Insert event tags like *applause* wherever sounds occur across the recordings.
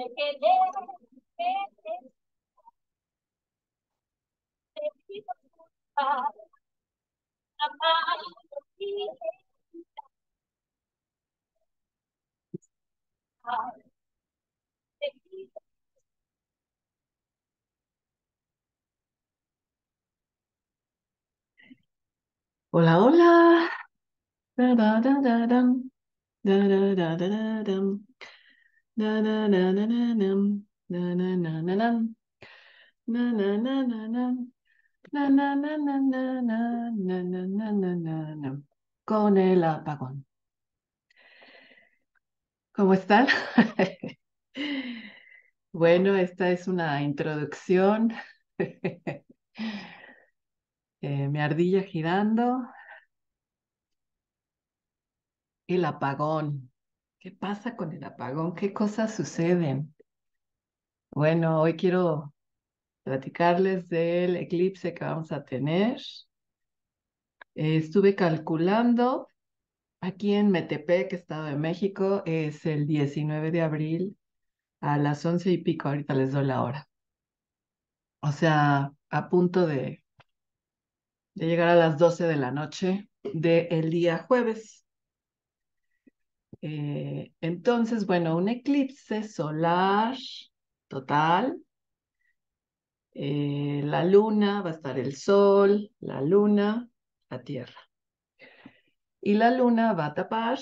de que Hola, hola. Da, da, da, da. Da, da, da, da, da. Con el apagón. ¿Cómo están? Bueno, esta es una introducción. Eh, mi ardilla girando. El apagón. ¿Qué pasa con el apagón? ¿Qué cosas suceden? Bueno, hoy quiero platicarles del eclipse que vamos a tener. Eh, estuve calculando aquí en Metepec, Estado de México, es el 19 de abril a las once y pico, ahorita les doy la hora. O sea, a punto de, de llegar a las 12 de la noche del día jueves. Eh, entonces, bueno, un eclipse solar total. Eh, la luna, va a estar el sol, la luna, la tierra. Y la luna va a tapar,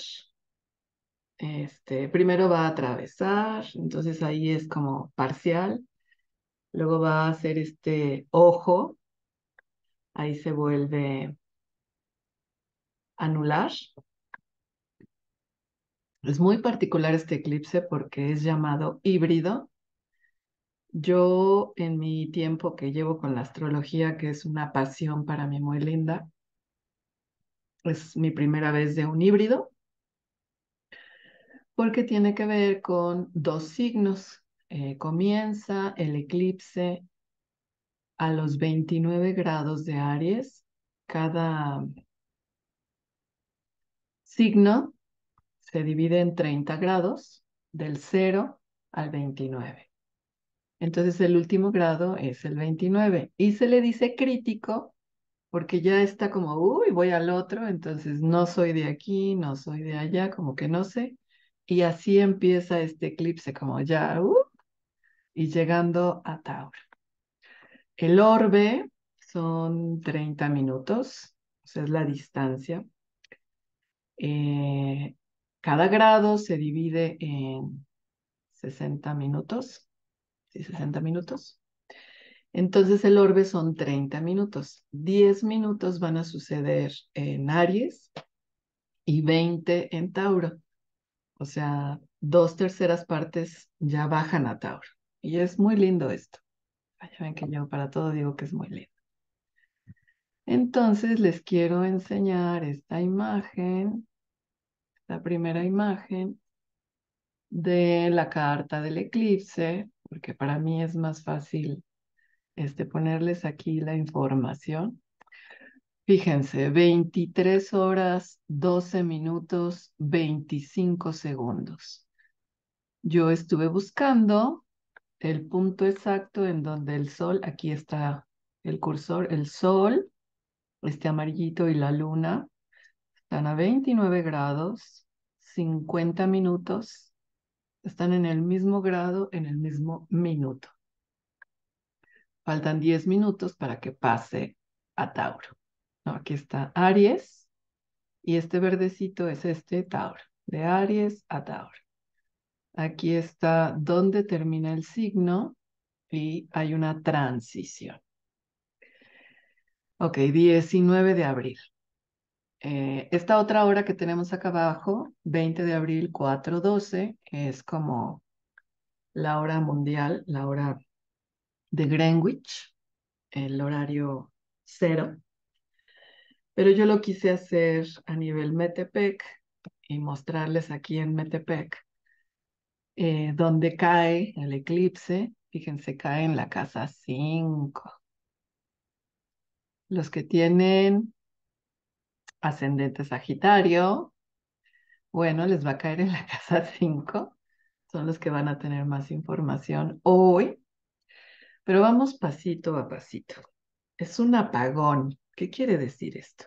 este, primero va a atravesar, entonces ahí es como parcial. Luego va a hacer este ojo, ahí se vuelve anular. Es muy particular este eclipse porque es llamado híbrido. Yo en mi tiempo que llevo con la astrología, que es una pasión para mí muy linda, es mi primera vez de un híbrido, porque tiene que ver con dos signos. Eh, comienza el eclipse a los 29 grados de Aries. Cada signo se divide en 30 grados, del 0 al 29. Entonces el último grado es el 29 y se le dice crítico porque ya está como, uy, voy al otro, entonces no soy de aquí, no soy de allá, como que no sé. Y así empieza este eclipse, como ya, uh, y llegando a Tauro. El orbe son 30 minutos, o es la distancia. Eh, cada grado se divide en 60 minutos, ¿sí? 60 minutos. Entonces el orbe son 30 minutos. 10 minutos van a suceder en Aries y 20 en Tauro. O sea, dos terceras partes ya bajan a Tauro. Y es muy lindo esto. Ya ven que yo para todo digo que es muy lindo. Entonces les quiero enseñar esta imagen, la primera imagen de la carta del eclipse, porque para mí es más fácil este, ponerles aquí la información. Fíjense, 23 horas, 12 minutos, 25 segundos. Yo estuve buscando el punto exacto en donde el sol, aquí está el cursor, el sol, este amarillito y la luna, están a 29 grados, 50 minutos, están en el mismo grado, en el mismo minuto. Faltan 10 minutos para que pase a Tauro. Aquí está Aries y este verdecito es este Tauro, de Aries a Tauro. Aquí está donde termina el signo y hay una transición. Ok, 19 de abril. Eh, esta otra hora que tenemos acá abajo, 20 de abril, 4.12, es como la hora mundial, la hora de Greenwich, el horario cero. Pero yo lo quise hacer a nivel Metepec y mostrarles aquí en Metepec, eh, donde cae el eclipse. Fíjense, cae en la casa 5. Los que tienen ascendente Sagitario, bueno, les va a caer en la *laughs* casa 5. son los que van a tener más información hoy, pero vamos pasito a pasito. Es un apagón. ¿Qué quiere decir esto?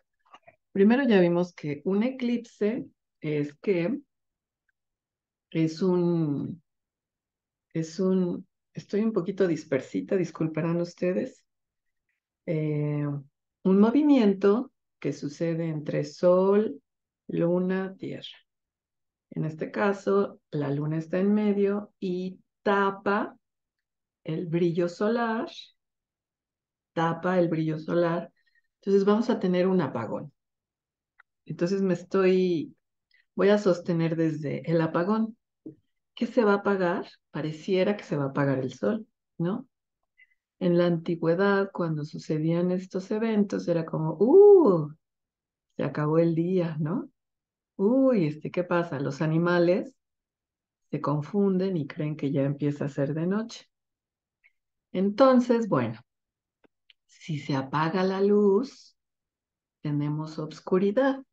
Primero ya vimos que un eclipse es que es un, es un, estoy un poquito dispersita, disculparán ustedes, eh, un movimiento que sucede entre Sol, Luna, Tierra. En este caso, la Luna está en medio y tapa el brillo solar, tapa el brillo solar. Entonces vamos a tener un apagón. Entonces me estoy, voy a sostener desde el apagón. ¿Qué se va a apagar? Pareciera que se va a apagar el sol, ¿no? En la antigüedad, cuando sucedían estos eventos, era como, ¡uh! Se acabó el día, ¿no? Uy, este, ¿qué pasa? Los animales se confunden y creen que ya empieza a ser de noche. Entonces, bueno, si se apaga la luz, tenemos obscuridad.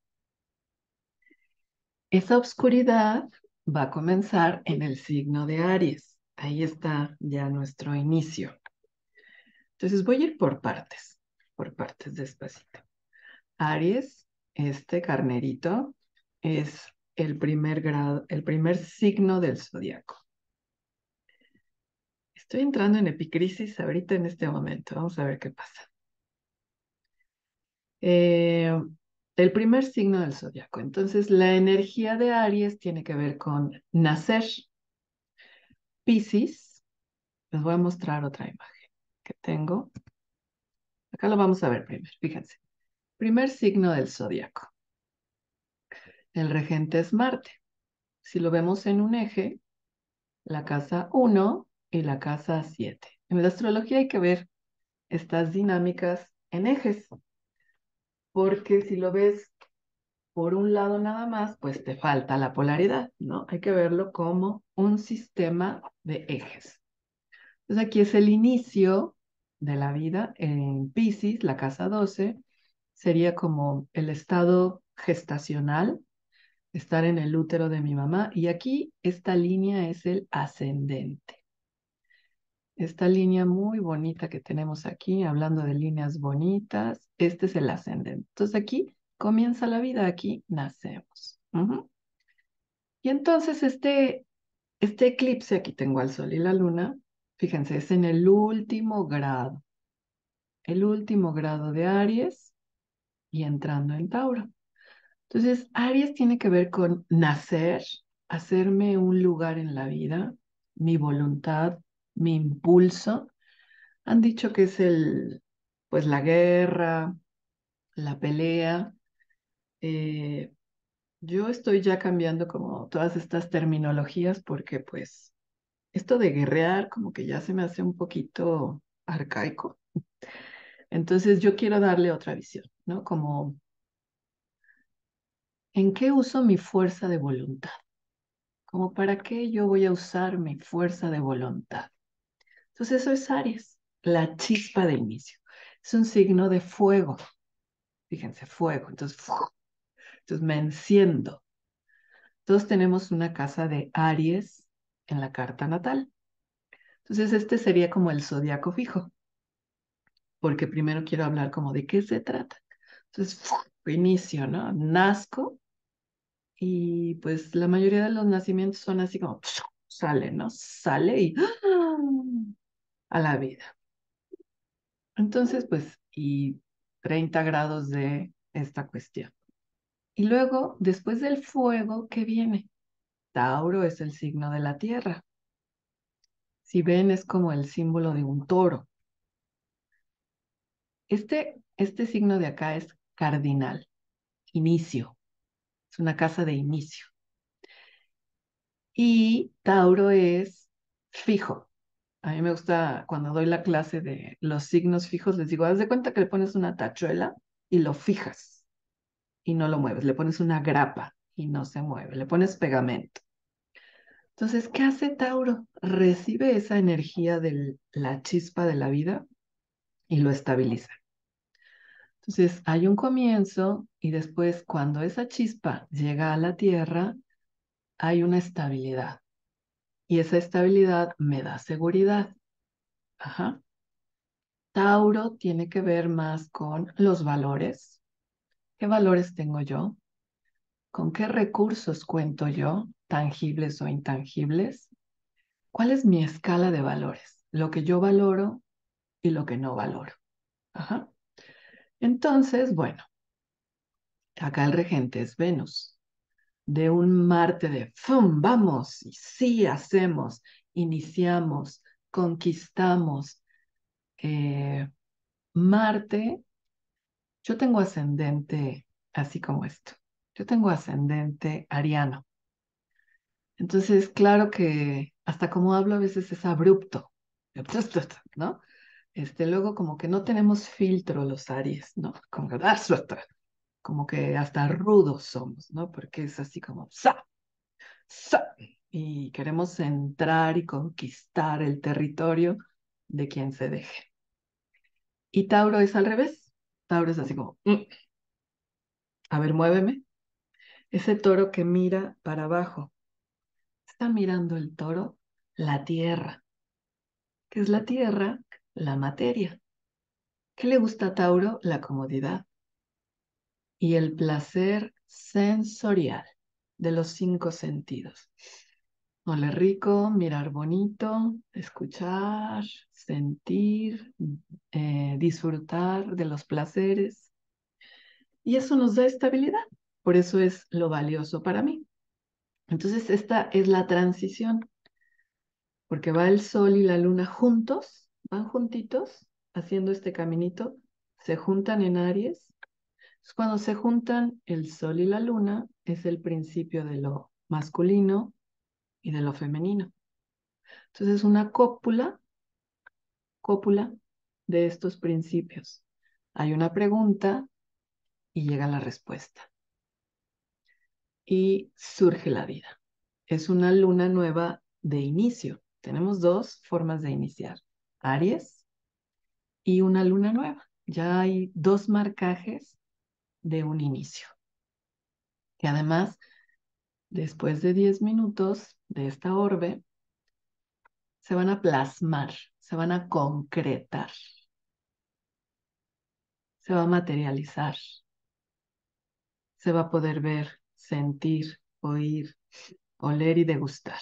Esa obscuridad va a comenzar en el signo de Aries. Ahí está ya nuestro inicio. Entonces voy a ir por partes, por partes despacito. Aries, este carnerito, es el primer grado, el primer signo del zodiaco. Estoy entrando en epicrisis ahorita en este momento. Vamos a ver qué pasa. Eh, el primer signo del zodiaco. Entonces, la energía de Aries tiene que ver con nacer. Piscis, les voy a mostrar otra imagen tengo. Acá lo vamos a ver primero, fíjense. Primer signo del zodiaco. El regente es Marte. Si lo vemos en un eje, la casa 1 y la casa 7. En la astrología hay que ver estas dinámicas en ejes porque si lo ves por un lado nada más, pues te falta la polaridad, ¿no? Hay que verlo como un sistema de ejes. Entonces aquí es el inicio de la vida en Pisces, la casa 12, sería como el estado gestacional, estar en el útero de mi mamá, y aquí esta línea es el ascendente esta línea muy bonita que tenemos aquí, hablando de líneas bonitas, este es el ascendente. Entonces aquí comienza la vida, aquí nacemos. Y entonces este, este eclipse, aquí tengo al sol y la luna, fíjense, es en el último grado, el último grado de Aries y entrando en Tauro. Entonces, Aries tiene que ver con nacer, hacerme un lugar en la vida, mi voluntad, mi impulso, han dicho que es el, pues la guerra, la pelea. Eh, yo estoy ya cambiando como todas estas terminologías porque pues esto de guerrear como que ya se me hace un poquito arcaico. Entonces yo quiero darle otra visión, ¿no? Como, ¿en qué uso mi fuerza de voluntad? Como para qué yo voy a usar mi fuerza de voluntad. Entonces eso es Aries, la chispa de inicio. Es un signo de fuego. Fíjense, fuego. Entonces, entonces me enciendo. Todos tenemos una casa de Aries en la carta natal. Entonces este sería como el zodiaco fijo. Porque primero quiero hablar como de qué se trata. Entonces, inicio, ¿no? Nazco y pues la mayoría de los nacimientos son así como sale, ¿no? Sale y ¡ah! a la vida. Entonces, pues, y 30 grados de esta cuestión. Y luego, después del fuego, ¿qué viene? Tauro es el signo de la tierra. Si ven, es como el símbolo de un toro. Este, este signo de acá es cardinal, inicio. Es una casa de inicio. Y Tauro es fijo, a mí me gusta cuando doy la clase de los signos fijos, les digo, haz de cuenta que le pones una tachuela y lo fijas y no lo mueves, le pones una grapa y no se mueve, le pones pegamento. Entonces, ¿qué hace Tauro? Recibe esa energía de la chispa de la vida y lo estabiliza. Entonces, hay un comienzo y después cuando esa chispa llega a la Tierra, hay una estabilidad. y esa estabilidad me da seguridad. Ajá. Tauro tiene que ver más con los valores. ¿Qué valores tengo yo? ¿Con qué recursos cuento yo, tangibles o intangibles? ¿Cuál es mi escala de valores? Lo que yo valoro y lo que no valoro. Ajá. Entonces, bueno, acá el regente es Venus, de un Marte de ¡fum! Vamos, sí hacemos, iniciamos, conquistamos. Eh, Marte, yo tengo ascendente así como esto. Yo tengo ascendente ariano. Entonces, claro que hasta como hablo a veces es abrupto, *laughs* ¿no? Este, luego como que no tenemos filtro los Aries, ¿no? *laughs* Como que, como que hasta rudos somos, ¿no? Porque es así como, ¡sa! ¡sa! Y queremos entrar y conquistar el territorio de quien se deje. Y Tauro es al revés. Tauro es así como, mm". a ver, muéveme. Ese toro que mira para abajo. Está mirando el toro la tierra. ¿Qué es la tierra? La materia. ¿Qué le gusta a Tauro? La comodidad y el placer sensorial de los cinco sentidos. Oler rico, mirar bonito, escuchar, sentir, eh, disfrutar de los placeres. Y eso nos da estabilidad. Por eso es lo valioso para mí. Entonces, esta es la transición, porque va el sol y la luna juntos, van juntitos, haciendo este caminito, se juntan en Aries. Cuando se juntan el sol y la luna, es el principio de lo masculino y de lo femenino. Entonces, una cópula, cópula de estos principios. Hay una pregunta y llega la respuesta. Y surge la vida. Es una luna nueva de inicio. Tenemos dos formas de iniciar. Aries y una luna nueva. Ya hay dos marcajes de un inicio. Que además, después de 10 minutos de esta orbe, se van a plasmar, se van a concretar, se va a materializar, se va a poder ver, sentir, oír, oler y degustar.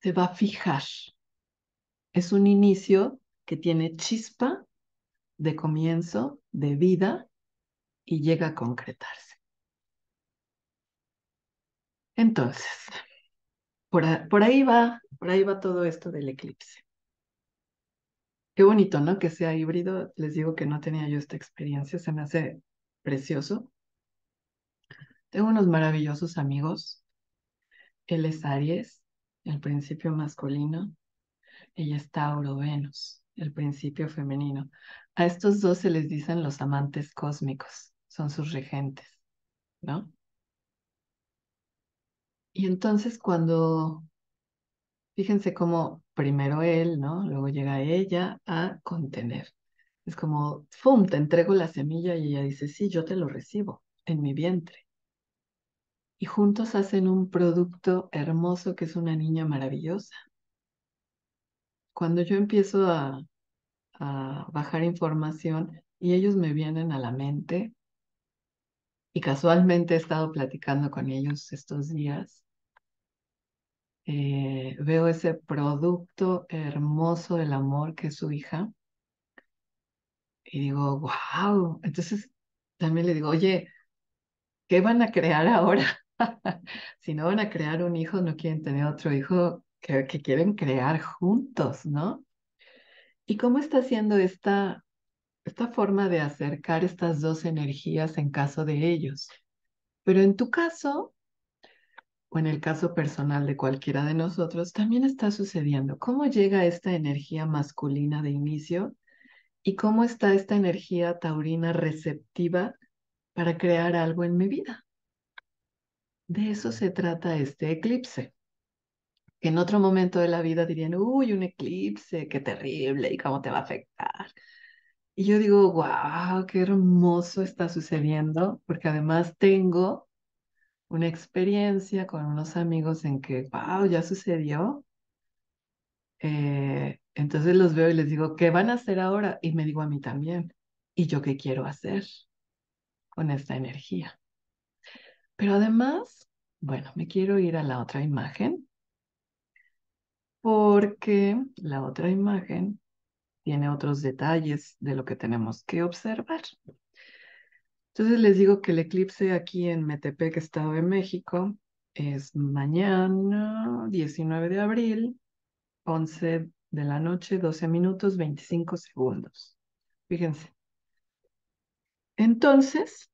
Se va a fijar. Es un inicio que tiene chispa de comienzo, de vida y llega a concretarse. Entonces, por, ahí va, por ahí va todo esto del eclipse. Qué bonito, ¿no? Que sea híbrido. Les digo que no tenía yo esta experiencia, se me hace precioso. Tengo unos maravillosos amigos. Él es Aries, el principio masculino. Ella es Tauro, Venus, el principio femenino. A estos dos se les dicen los amantes cósmicos, son sus regentes, ¿no? Y entonces cuando, fíjense cómo primero él, ¿no? Luego llega ella a contener. Es como, ¡fum!, te entrego la semilla y ella dice, sí, yo te lo recibo en mi vientre. Y juntos hacen un producto hermoso que es una niña maravillosa. Cuando yo empiezo a, a bajar información y ellos me vienen a la mente y casualmente he estado platicando con ellos estos días. Eh, veo ese producto hermoso del amor que es su hija y digo, wow, entonces también le digo, oye, ¿qué van a crear ahora? *laughs* si no van a crear un hijo, no quieren tener otro hijo que, que quieren crear juntos, ¿no? ¿Y cómo está haciendo esta, esta forma de acercar estas dos energías en caso de ellos? Pero en tu caso, o en el caso personal de cualquiera de nosotros, también está sucediendo. ¿Cómo llega esta energía masculina de inicio y cómo está esta energía taurina receptiva para crear algo en mi vida? De eso se trata este eclipse que en otro momento de la vida dirían, uy, un eclipse, qué terrible, y cómo te va a afectar. Y yo digo, wow, qué hermoso está sucediendo, porque además tengo una experiencia con unos amigos en que, wow, ya sucedió. Eh, entonces los veo y les digo, ¿qué van a hacer ahora? Y me digo a mí también, ¿y yo qué quiero hacer con esta energía? Pero además, bueno, me quiero ir a la otra imagen porque la otra imagen tiene otros detalles de lo que tenemos que observar. Entonces les digo que el eclipse aquí en Metepec, Estado de México, es mañana 19 de abril, 11 de la noche, 12 minutos, 25 segundos. Fíjense. Entonces,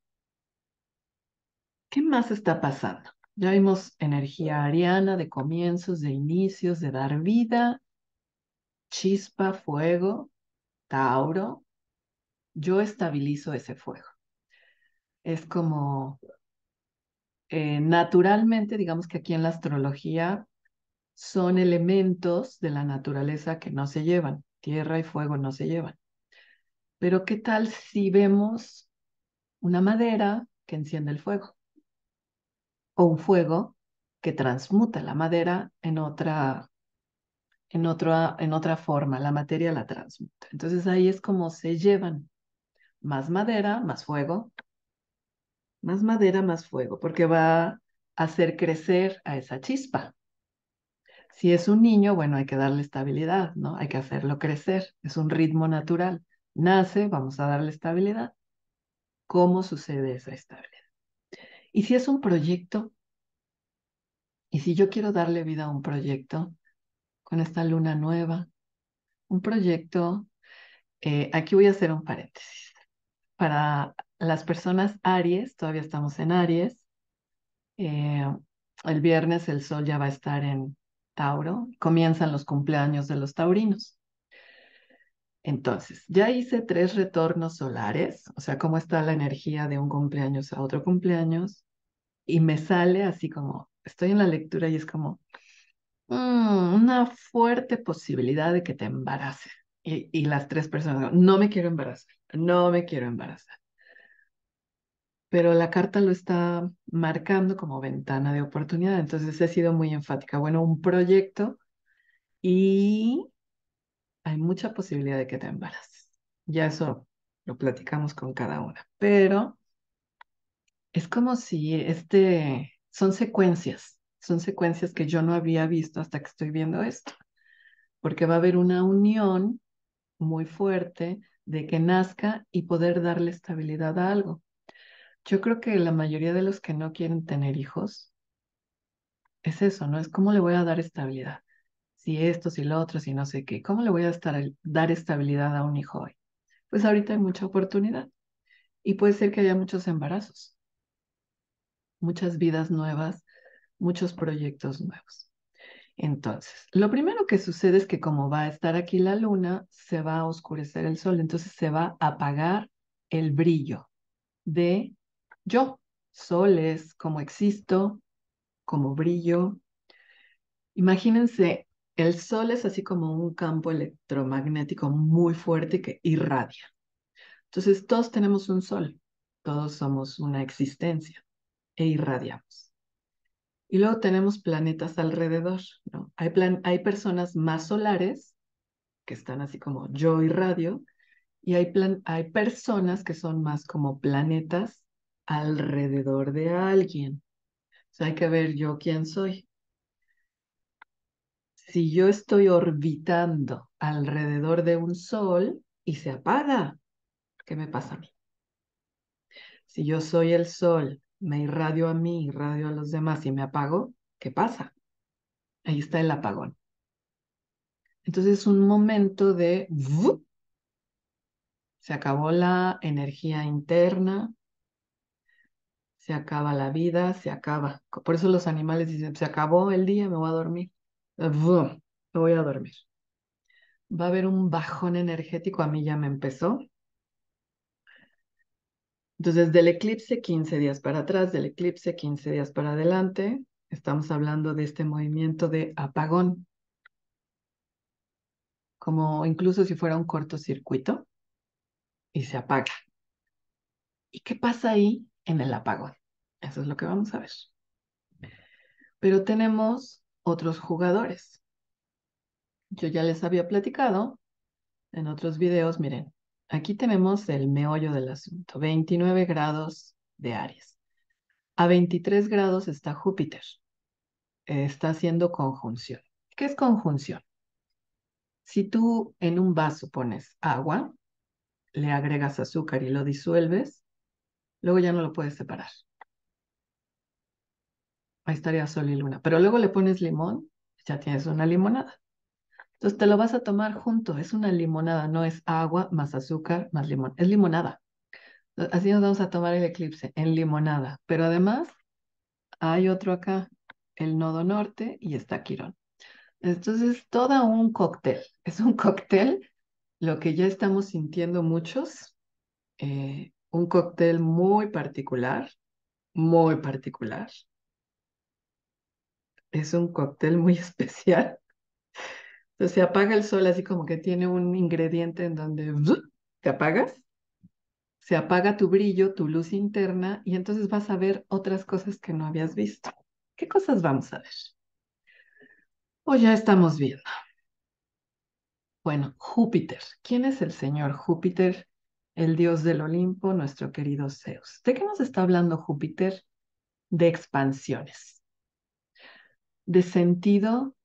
¿qué más está pasando? Ya vimos energía ariana de comienzos, de inicios, de dar vida, chispa, fuego, Tauro. Yo estabilizo ese fuego. Es como eh, naturalmente, digamos que aquí en la astrología son elementos de la naturaleza que no se llevan. Tierra y fuego no se llevan. Pero ¿qué tal si vemos una madera que enciende el fuego? O un fuego que transmuta la madera en otra, en otra, en otra forma, la materia la transmuta. Entonces ahí es como se llevan más madera, más fuego, más madera, más fuego, porque va a hacer crecer a esa chispa. Si es un niño, bueno, hay que darle estabilidad, ¿no? Hay que hacerlo crecer, es un ritmo natural. Nace, vamos a darle estabilidad. ¿Cómo sucede esa estabilidad? Y si es un proyecto, y si yo quiero darle vida a un proyecto con esta luna nueva, un proyecto, eh, aquí voy a hacer un paréntesis. Para las personas Aries, todavía estamos en Aries, eh, el viernes el sol ya va a estar en Tauro, comienzan los cumpleaños de los taurinos. Entonces, ya hice tres retornos solares, o sea, cómo está la energía de un cumpleaños a otro cumpleaños, y me sale así como, estoy en la lectura y es como mm, una fuerte posibilidad de que te embarace. Y, y las tres personas, no me quiero embarazar, no me quiero embarazar. Pero la carta lo está marcando como ventana de oportunidad, entonces he sido muy enfática. Bueno, un proyecto y hay mucha posibilidad de que te embaraces. Ya eso lo platicamos con cada una, pero es como si este, son secuencias, son secuencias que yo no había visto hasta que estoy viendo esto, porque va a haber una unión muy fuerte de que nazca y poder darle estabilidad a algo. Yo creo que la mayoría de los que no quieren tener hijos es eso, ¿no? Es cómo le voy a dar estabilidad. Si esto, si lo otro, si no sé qué. ¿Cómo le voy a estar, dar estabilidad a un hijo hoy? Pues ahorita hay mucha oportunidad y puede ser que haya muchos embarazos, muchas vidas nuevas, muchos proyectos nuevos. Entonces, lo primero que sucede es que como va a estar aquí la luna, se va a oscurecer el sol, entonces se va a apagar el brillo de yo. Sol es como existo, como brillo. Imagínense, el sol es así como un campo electromagnético muy fuerte que irradia. Entonces, todos tenemos un sol, todos somos una existencia e irradiamos. Y luego tenemos planetas alrededor, ¿no? Hay, hay personas más solares que están así como yo y hay, hay personas que son más como planetas alrededor de alguien. Hay que ver yo quién soy. Si yo estoy orbitando alrededor de un sol y se apaga, ¿qué me pasa a mí? Si yo soy el sol, me irradio a mí, irradio a los demás y me apago, ¿qué pasa? Ahí está el apagón. Entonces es un momento de... Se acabó la energía interna, se acaba la vida, se acaba. Por eso los animales dicen, se acabó el día, me voy a dormir. Me voy a dormir. Va a haber un bajón energético, a mí ya me empezó. Entonces, del eclipse 15 días para atrás, del eclipse 15 días para adelante, estamos hablando de este movimiento de apagón, como incluso si fuera un cortocircuito y se apaga. ¿Y qué pasa ahí? En el apagón. Eso es lo que vamos a ver. Pero tenemos otros jugadores. Yo ya les había platicado en otros videos, miren, aquí tenemos el meollo del asunto, 29 grados de Aries. A 23 grados está Júpiter, está haciendo conjunción. ¿Qué es conjunción? Si tú en un vaso pones agua, le agregas azúcar y lo disuelves, luego ya no lo puedes separar. Ahí estaría sol y luna. Pero luego le pones limón, ya tienes una limonada. Entonces te lo vas a tomar junto. Es una limonada, no es agua más azúcar más limón. Es limonada. Así nos vamos a tomar el eclipse en limonada. Pero además hay otro acá, el nodo norte y está Quirón. Entonces, todo un cóctel. Es un cóctel, lo que ya estamos sintiendo muchos, eh, un cóctel muy particular, muy particular. Es un cóctel muy *laughs* especial. Entonces se apaga el sol así como que tiene un ingrediente en donde *laughs* te apagas, se apaga tu brillo, tu luz interna y entonces vas a ver otras cosas que no habías visto. ¿Qué cosas vamos a ver? O ya estamos viendo. Bueno, Júpiter. ¿Quién es el señor Júpiter? El dios del Olimpo, nuestro querido Zeus. ¿De qué nos está hablando Júpiter? De expansiones. De sentido.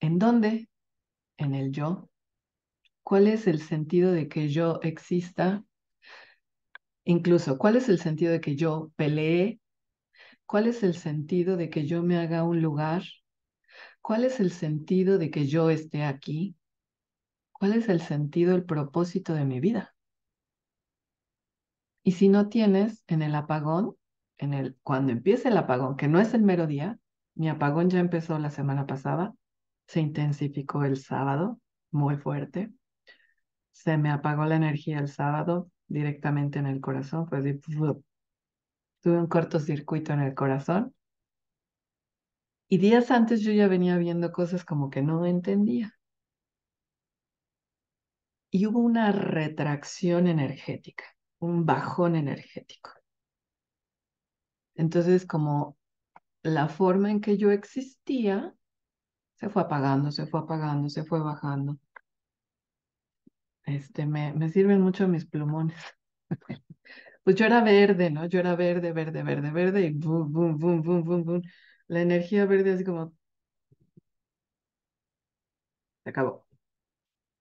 ¿En dónde? En el yo. ¿Cuál es el sentido de que yo exista? Incluso, ¿cuál es el sentido de que yo pelee? ¿Cuál es el sentido de que yo me haga un lugar? ¿Cuál es el sentido de que yo esté aquí? ¿Cuál es el sentido, el propósito de mi vida? Y si no tienes en el apagón, en el cuando empiece el apagón, que no es el mero día, mi apagón ya empezó la semana pasada, se intensificó el sábado, muy fuerte. Se me apagó la energía el sábado directamente en el corazón, pues tuve un cortocircuito en el corazón y días antes yo ya venía viendo cosas como que no entendía. Y hubo una retracción energética, un bajón energético. Entonces, como la forma en que yo existía se fue apagando, se fue apagando, se fue bajando. Este, me, me sirven mucho mis plumones. *laughs* pues yo era verde, ¿no? Yo era verde, verde, verde, verde y boom, boom, boom, boom, boom, boom la energía verde así como se acabó,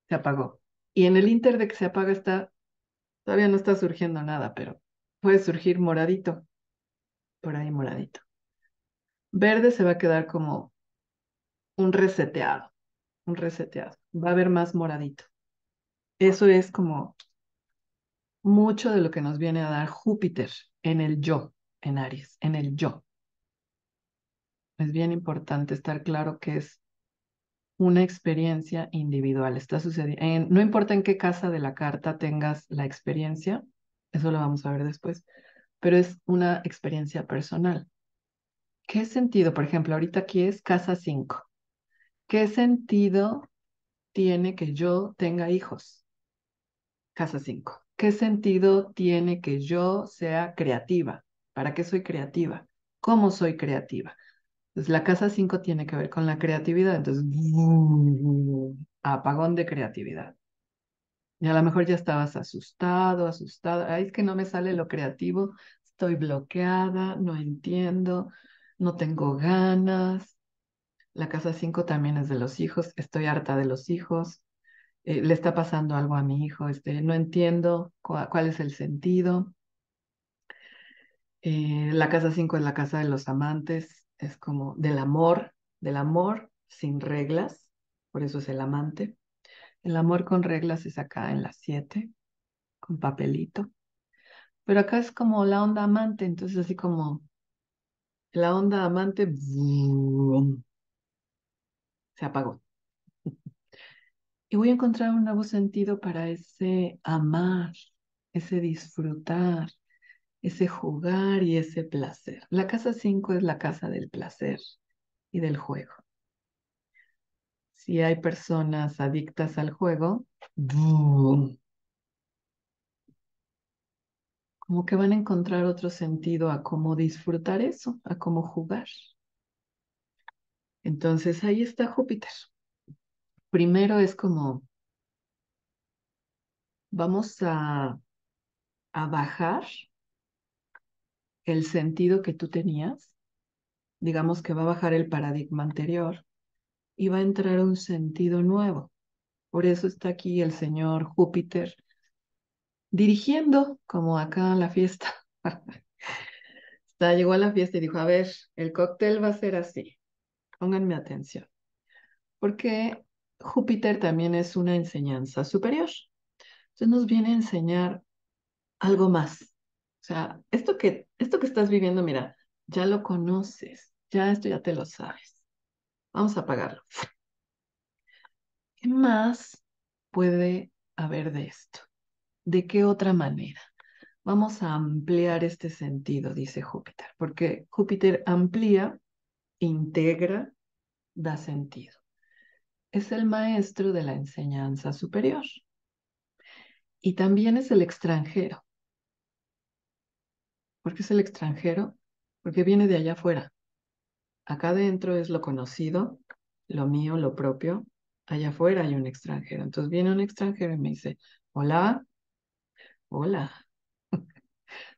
se apagó. Y en el inter de que se apaga está, todavía no está surgiendo nada, pero puede surgir moradito, por ahí moradito. Verde se va a quedar como un reseteado, un reseteado. Va a haber más moradito. Eso es como mucho de lo que nos viene a dar Júpiter en el yo, en Aries, en el yo es bien importante estar claro que es una experiencia individual. Está sucediendo. no importa en qué casa de la carta tengas la experiencia, eso lo vamos a ver después, pero es una experiencia personal. ¿Qué sentido, por ejemplo, ahorita aquí es casa 5? ¿Qué sentido tiene que yo tenga hijos? Casa 5. ¿Qué sentido tiene que yo sea creativa? ¿Para qué soy creativa? ¿Cómo soy creativa? Entonces, la casa 5 tiene que ver con la creatividad, entonces, apagón de creatividad. Y a lo mejor ya estabas asustado, asustada, Ay, es que no me sale lo creativo, estoy bloqueada, no entiendo, no tengo ganas. La casa 5 también es de los hijos, estoy harta de los hijos, eh, le está pasando algo a mi hijo, este, no entiendo cuál es el sentido. Eh, la casa 5 es la casa de los amantes, es como del amor, del amor sin reglas, por eso es el amante. El amor con reglas es acá en las siete, con papelito. Pero acá es como la onda amante, entonces así como la onda amante se apagó. Y voy a encontrar un nuevo sentido para ese amar, ese disfrutar, ese jugar y ese placer. La casa 5 es la casa del placer y del juego. Si hay personas adictas al juego, como que van a encontrar otro sentido a cómo disfrutar eso, a cómo jugar. Entonces ahí está Júpiter. Primero es como, vamos a, a bajar el sentido que tú tenías. Digamos que va a bajar el paradigma anterior y va a entrar un sentido nuevo. Por eso está aquí el señor Júpiter dirigiendo, como acá en la fiesta. *laughs* llegó a la fiesta y dijo, a ver, el cóctel va a ser así. Pónganme atención. Porque Júpiter también es una enseñanza superior. Entonces nos viene a enseñar algo más. Sea, esto que, esto que estás viviendo, mira, ya lo conoces, ya esto ya te lo sabes. Vamos a apagarlo. ¿Qué más puede haber de esto? ¿De qué otra manera? Vamos a ampliar este sentido, dice Júpiter, porque Júpiter amplía, integra, da sentido. Es el maestro de la enseñanza superior. Y también es el extranjero. ¿Por qué es el extranjero? Porque viene de allá afuera. Acá adentro es lo conocido, lo mío, lo propio, allá afuera hay un extranjero. Entonces viene un extranjero y me dice, hola, hola. *laughs*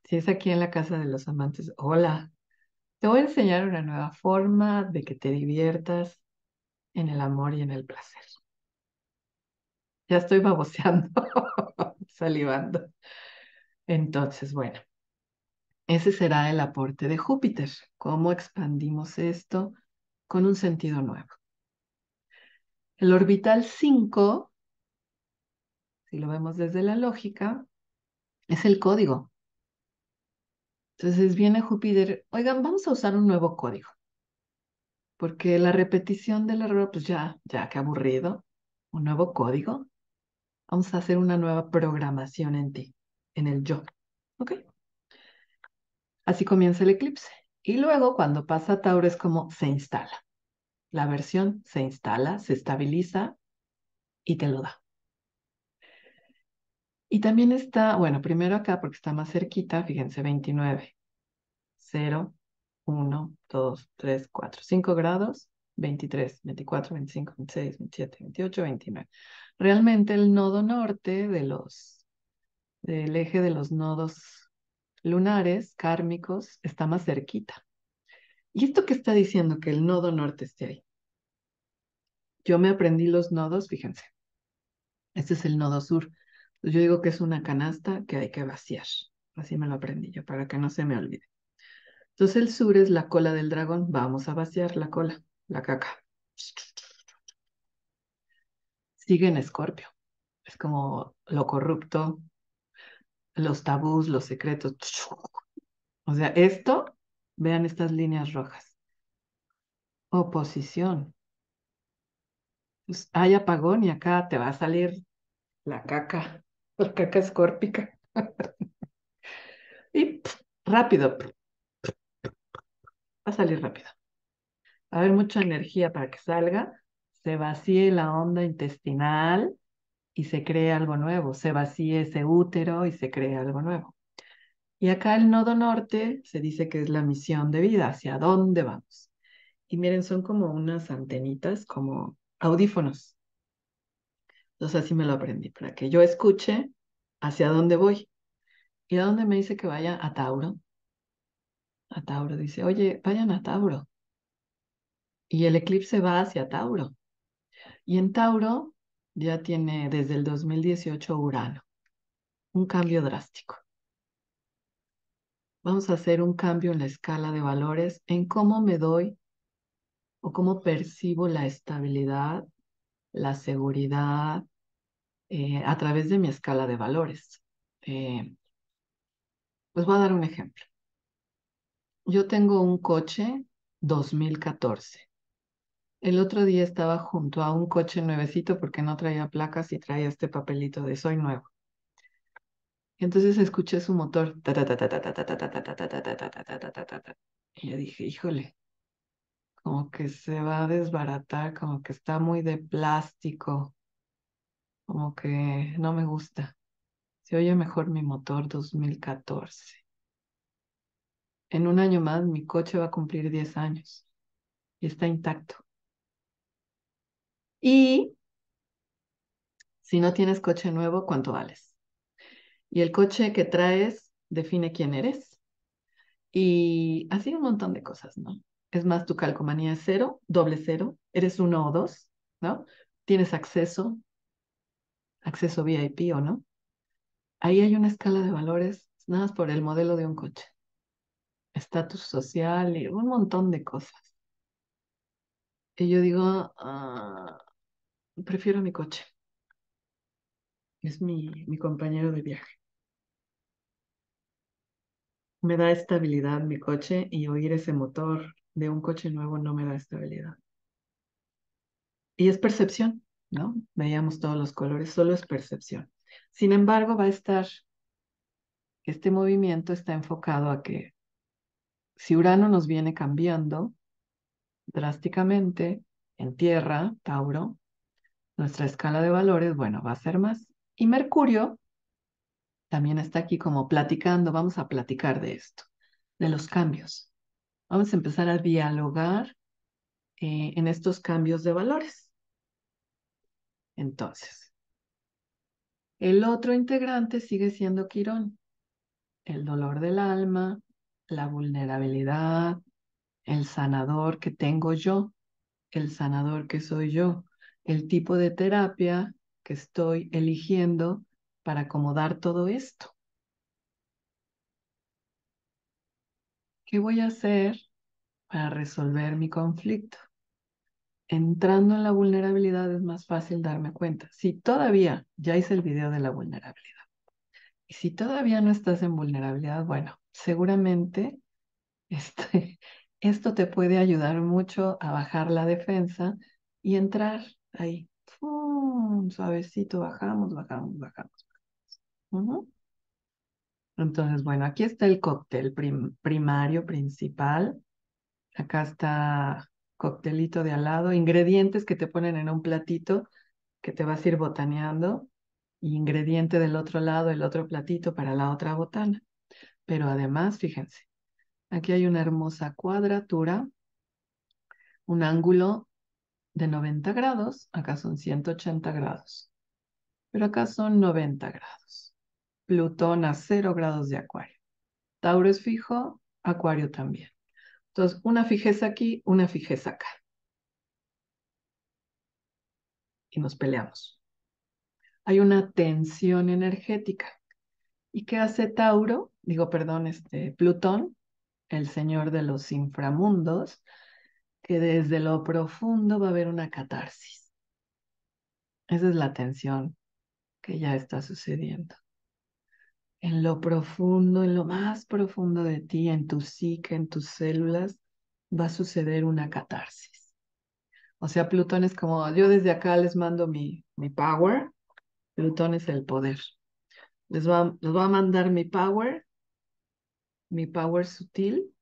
Si es aquí en la casa de los amantes, hola. Te voy a enseñar una nueva forma de que te diviertas en el amor y en el placer. Ya estoy baboseando, *laughs* salivando. Entonces, bueno, ese será el aporte de Júpiter. ¿Cómo expandimos esto con un sentido nuevo? El orbital 5, si lo vemos desde la lógica, es el código. Entonces viene Júpiter, oigan, vamos a usar un nuevo código, porque la repetición del error, pues ya, ya, qué aburrido. Un nuevo código. Vamos a hacer una nueva programación en ti, en el yo. ¿Ok? Así comienza el eclipse. Y luego, cuando pasa Tauro, es como se instala. La versión se instala, se estabiliza y te lo da. Y también está, bueno, primero acá porque está más cerquita, fíjense, 29. 0, 1, 2, 3, 4, 5 grados, 23, 24, 25, 26, 27, 28, 29. Realmente el nodo norte de los, del eje de los nodos lunares kármicos está más cerquita. ¿Y esto qué está diciendo? Que el nodo norte esté ahí. Yo me aprendí los nodos, fíjense. Este es el nodo sur. Yo digo que es una canasta que hay que vaciar. Así me lo aprendí yo, para que no se me olvide. Entonces el sur es la cola del dragón. Vamos a vaciar la cola, la caca. Sigue en escorpio. Es como lo corrupto, los tabús, los secretos. O sea, esto, vean estas líneas rojas. Oposición. Pues, hay apagón y acá te va a salir la caca, la caca escórpica. *laughs* y rápido, va a salir rápido. Va a haber mucha energía para que salga, se vacíe la onda intestinal y se cree algo nuevo, se vacíe ese útero y se cree algo nuevo. Y acá el nodo norte se dice que es la misión de vida, hacia dónde vamos. Y miren, son como unas antenitas, como audífonos. Entonces así me lo aprendí, para que yo escuche hacia dónde voy. ¿Y a dónde me dice que vaya? A Tauro. A Tauro. Dice, oye, vayan a Tauro. Y el eclipse va hacia Tauro. Y en Tauro ya tiene desde el 2018 Urano. Un cambio drástico. Vamos a hacer un cambio en la escala de valores en cómo me doy o cómo percibo la estabilidad, la seguridad eh, a través de mi escala de valores. Eh, voy a dar un ejemplo. Yo tengo un coche 2014. El otro día estaba junto a un coche nuevecito porque no traía placas y traía este papelito de soy nuevo. entonces escuché su motor. Y yo dije, híjole, como que se va a desbaratar, como que está muy de plástico, como que no me gusta. Se oye mejor mi motor 2014. En un año más mi coche va a cumplir 10 años y está intacto. Y si no tienes coche nuevo, ¿cuánto vales? Y el coche que traes define quién eres. Y así un montón de cosas, ¿no? Es más, tu calcomanía es cero, doble cero, eres uno o dos, ¿no? Tienes acceso, acceso VIP o no. Ahí hay una escala de valores, nada más por el modelo de un coche. Estatus social y un montón de cosas. Y yo digo, ah, prefiero mi coche. Es mi, mi compañero de viaje. Me da estabilidad mi coche y oír ese motor de un coche nuevo no me da estabilidad. Y es percepción, ¿no? Veíamos todos los colores, solo es percepción. Sin embargo, va a estar, este movimiento está enfocado a que si Urano nos viene cambiando drásticamente en Tierra, Tauro, nuestra escala de valores, bueno, va a ser más. Y Mercurio también está aquí como platicando, vamos a platicar de esto, de los cambios. Vamos a empezar a dialogar eh, en estos cambios de valores. Entonces, el otro integrante sigue siendo Quirón, el dolor del alma, la vulnerabilidad, el sanador que tengo yo, el sanador que soy yo, el tipo de terapia que estoy eligiendo para acomodar todo esto. ¿Qué voy a hacer para resolver mi conflicto? Entrando en la vulnerabilidad es más fácil darme cuenta. Si todavía, ya hice el video de la vulnerabilidad, y si todavía no estás en vulnerabilidad, bueno, seguramente *laughs* este, esto te puede ayudar mucho a bajar la defensa y entrar ahí. Suavecito, bajamos, bajamos, bajamos. Entonces, bueno, aquí está el cóctel primario, principal. Acá está coctelito de al lado, ingredientes que te ponen en un platito que te vas a ir botaneando ingrediente del otro lado, el otro platito para la otra botana. Pero además, fíjense, aquí hay una hermosa cuadratura, un ángulo de 90 grados, acá son 180 grados, pero acá son 90 grados. Plutón a 0 grados de acuario. Tauro es fijo, acuario también. Entonces, una fijeza aquí, una fijeza acá. Y nos peleamos. Hay una tensión energética. ¿Y qué hace Tauro? Digo, perdón, este Plutón, el señor de los inframundos, que desde lo profundo va a haber una catarsis. Esa es la tensión que ya está sucediendo en lo profundo, en lo más profundo de ti, en tu psique, en tus células, va a suceder una catarsis. O sea, Plutón es como, yo desde acá les mando mi, mi power, Plutón es el poder. Les va, les va a mandar mi power, mi power sutil,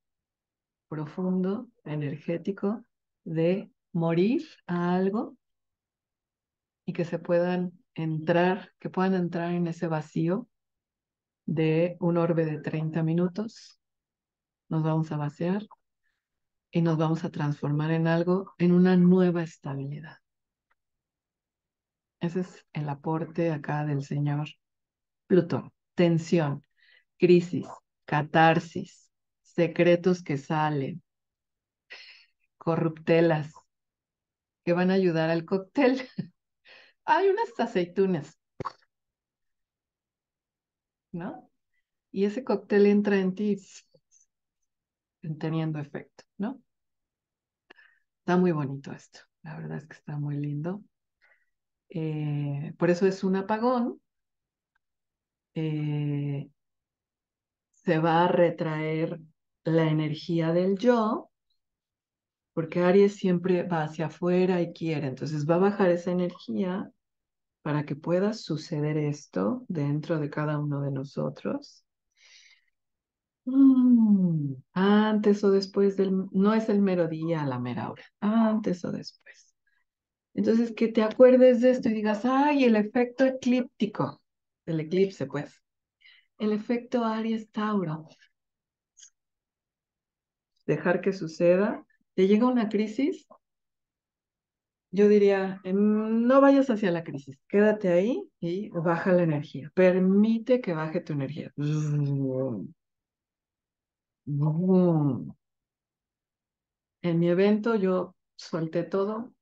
profundo, energético, de morir a algo y que se puedan entrar, que puedan entrar en ese vacío de un orbe de 30 minutos. Nos vamos a vaciar y nos vamos a transformar en algo, en una nueva estabilidad. Ese es el aporte acá del señor Plutón. Tensión, crisis, catarsis, secretos que salen, corruptelas que van a ayudar al cóctel. *laughs* Hay unas aceitunas ¿no? Y ese cóctel entra en ti teniendo efecto, ¿no? Está muy bonito esto, la verdad es que está muy lindo. Eh, por eso es un apagón. Eh, se va a retraer la energía del yo, porque Aries siempre va hacia afuera y quiere, entonces va a bajar esa energía para que pueda suceder esto dentro de cada uno de nosotros. Mm, antes o después del, no es el mero día, la mera hora, antes o después. Entonces, que te acuerdes de esto y digas, ay, el efecto eclíptico, el eclipse, pues. El efecto Aries Tauro. Dejar que suceda. Te llega una crisis, yo diría, em, no vayas hacia la crisis, quédate ahí y baja la energía. Permite que baje tu energía. En mi evento yo solté todo,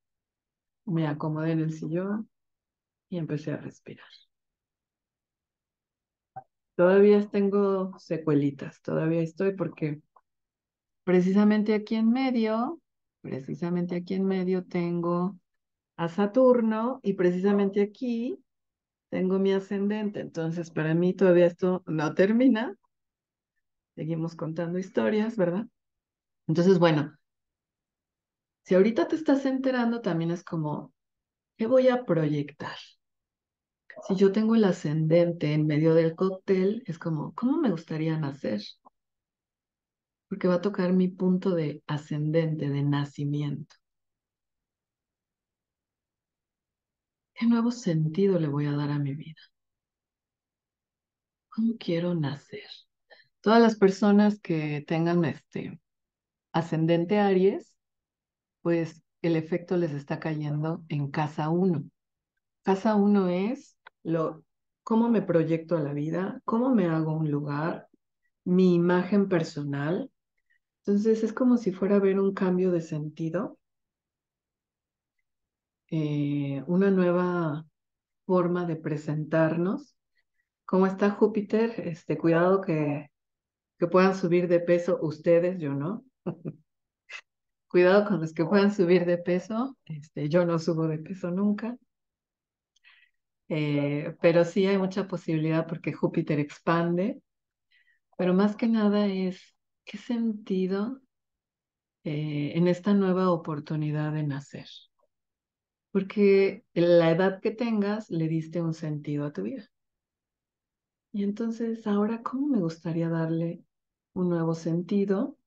me acomodé en el sillón y empecé a respirar. Todavía tengo secuelitas, todavía estoy porque precisamente aquí en medio, precisamente aquí en medio tengo a Saturno y precisamente aquí tengo mi ascendente. Entonces, para mí todavía esto no termina. Seguimos contando historias, ¿verdad? Entonces, bueno, si ahorita te estás enterando, también es como, ¿qué voy a proyectar? Si yo tengo el ascendente en medio del cóctel, es como, ¿cómo me gustaría nacer? Porque va a tocar mi punto de ascendente, de nacimiento. ¿Qué nuevo sentido le voy a dar a mi vida? ¿Cómo quiero nacer? Todas las personas que tengan este ascendente Aries, pues el efecto les está cayendo en casa 1. Casa 1 es lo, cómo me proyecto a la vida, cómo me hago un lugar, mi imagen personal. Entonces es como si fuera a ver un cambio de sentido, eh, una nueva forma de presentarnos. ¿Cómo está Júpiter? Este, cuidado que, que puedan subir de peso ustedes, yo no. *laughs* cuidado con los que puedan subir de peso. Este, yo no subo de peso nunca. Eh, pero sí hay mucha posibilidad porque Júpiter expande. Pero más que nada es, ¿qué sentido eh, en esta nueva oportunidad de nacer? Porque la edad que tengas le diste un sentido a tu vida. Y entonces, ahora, ¿cómo me gustaría darle un nuevo sentido?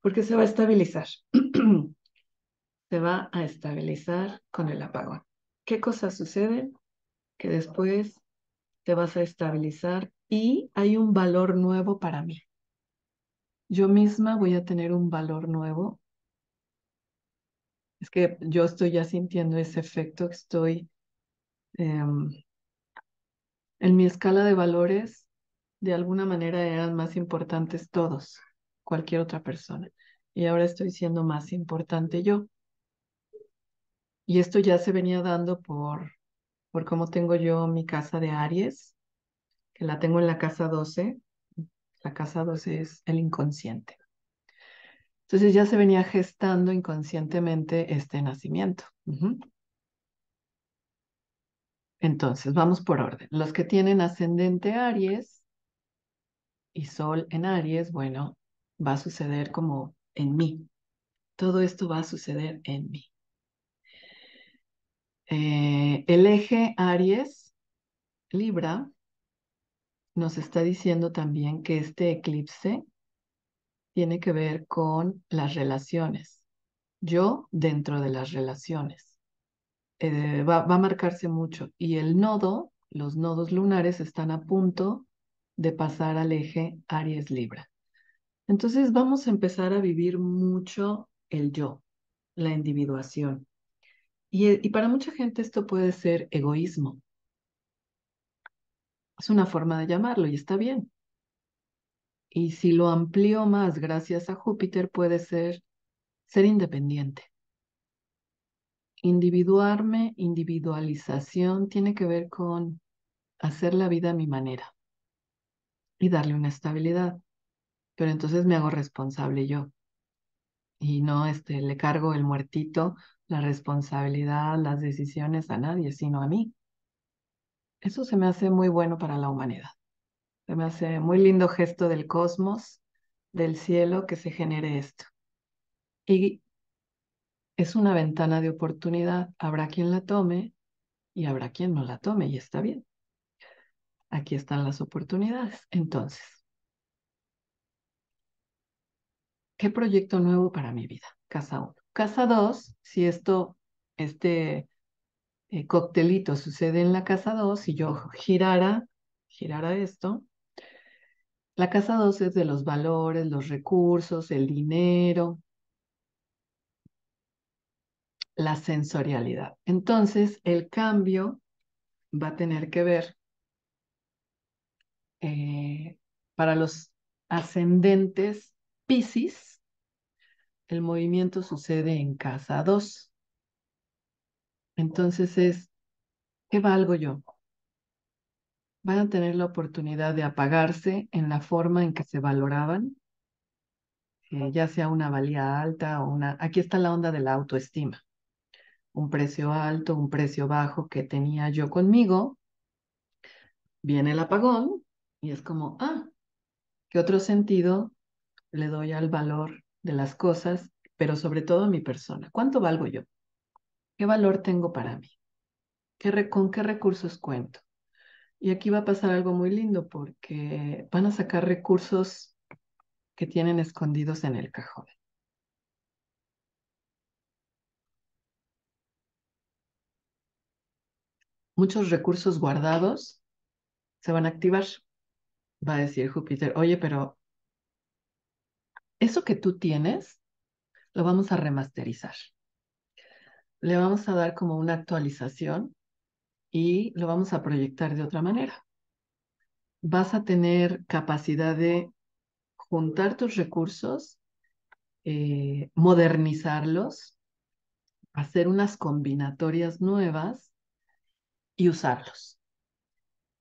Porque se va a estabilizar. *clears throat* se va a estabilizar con el apagón. ¿Qué cosas suceden? Que después te vas a estabilizar y hay un valor nuevo para mí. Yo misma voy a tener un valor nuevo. Es que yo estoy ya sintiendo ese efecto, estoy em, en mi escala de valores, de alguna manera eran más importantes todos, cualquier otra persona. Y ahora estoy siendo más importante yo. Y esto ya se venía dando por, por cómo tengo yo mi casa de Aries, que la tengo en la casa 12. Casa 12 es el inconsciente. Entonces ya se venía gestando inconscientemente este nacimiento. Entonces, vamos por orden. Los que tienen ascendente Aries y Sol en Aries, bueno, va a suceder como en mí. Todo esto va a suceder en mí. Eh, el eje Aries, Libra, nos está diciendo también que este eclipse tiene que ver con las relaciones. Yo dentro de las relaciones. Eh, va, va, a marcarse mucho. Y el nodo, los nodos lunares están a punto de pasar al eje Aries Libra. Entonces vamos a empezar a vivir mucho el yo, la individuación. Y, para mucha gente esto puede ser egoísmo. Es una forma de llamarlo y está bien. Y si lo amplío más gracias a Júpiter, puede ser ser independiente. Individuarme, individualización, tiene que ver con hacer la vida a mi manera y darle una estabilidad. Pero entonces me hago responsable yo. Y no este, le cargo el muertito la responsabilidad, las decisiones a nadie, sino a mí. Eso se me hace muy bueno para la humanidad. Se me hace muy lindo gesto del cosmos, del cielo, que se genere esto. Y es una ventana de oportunidad. Habrá quien la tome y habrá quien no la tome y está bien. Aquí están las oportunidades. Entonces, ¿qué proyecto nuevo para mi vida? Casa 1. Casa 2, si esto, este eh, coctelito sucede en la casa 2, si yo *laughs* girara, girara esto, la casa 2 es de los valores, los recursos, el dinero. la sensorialidad. Entonces, el cambio va a tener que ver eh, para los ascendentes Pisces, el movimiento sucede en casa 2. Entonces es, ¿qué valgo yo? Van a tener la oportunidad de apagarse en la forma en que se valoraban, eh, ya sea una valía alta o una... Aquí está la onda de la autoestima. Un precio alto, un precio bajo que tenía yo conmigo. Viene el apagón y es como, ah, ¿qué otro sentido le doy al valor de las cosas, pero sobre todo a mi persona? ¿Cuánto valgo yo? ¿Qué valor tengo para mí? ¿Qué ¿Con qué recursos cuento? Y aquí va a pasar algo muy lindo porque van a sacar recursos que tienen escondidos en el cajón. Muchos recursos guardados se van a activar. Va a decir Júpiter, oye, pero eso que tú tienes lo vamos a remasterizar. Le vamos a dar como una actualización y lo vamos a proyectar de otra manera. Vas a tener capacidad de juntar tus recursos, eh, modernizarlos, hacer unas combinatorias nuevas y usarlos.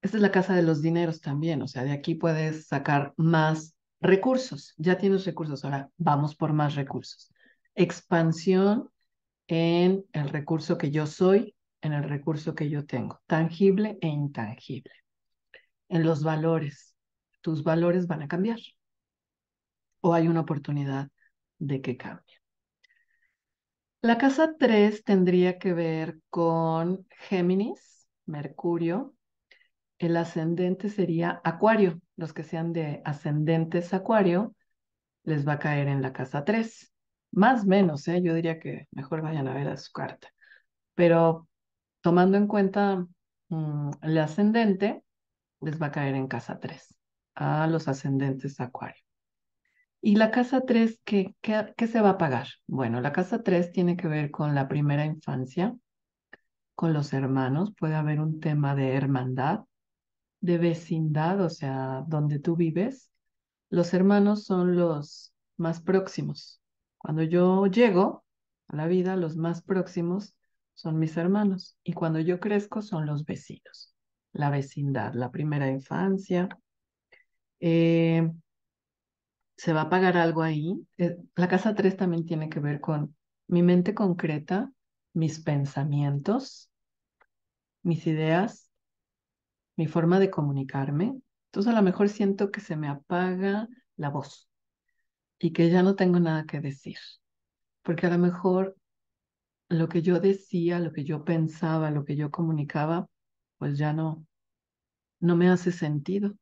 Esta es la casa de los dineros también, o sea, de aquí puedes sacar más recursos. Ya tienes recursos, ahora vamos por más recursos. Expansión en el recurso que yo soy, en el recurso que yo tengo, tangible e intangible. En los valores, tus valores van a cambiar o hay una oportunidad de que cambie. La casa 3 tendría que ver con Géminis, Mercurio. El ascendente sería Acuario. Los que sean de ascendentes Acuario les va a caer en la casa 3. Más menos, ¿eh? yo diría que mejor vayan a ver a su carta. Pero tomando en cuenta mm, el ascendente, les va a caer en casa 3 a los ascendentes Acuario. ¿Y la casa 3 ¿qué, qué, qué se va a pagar? Bueno, la casa 3 tiene que ver con la primera infancia, con los hermanos. Puede haber un tema de hermandad, de vecindad, o sea, donde tú vives. Los hermanos son los más próximos. Cuando yo llego a la vida, los más próximos son mis hermanos. Y cuando yo crezco, son los vecinos. La vecindad, la primera infancia. Eh, se va a pagar algo ahí. Eh, la casa 3 también tiene que ver con mi mente concreta, mis pensamientos, mis ideas, mi forma de comunicarme. Entonces a lo mejor siento que se me apaga la voz y que ya no tengo nada que decir. Porque a lo mejor lo que yo decía, lo que yo pensaba, lo que yo comunicaba, pues ya no, no me hace sentido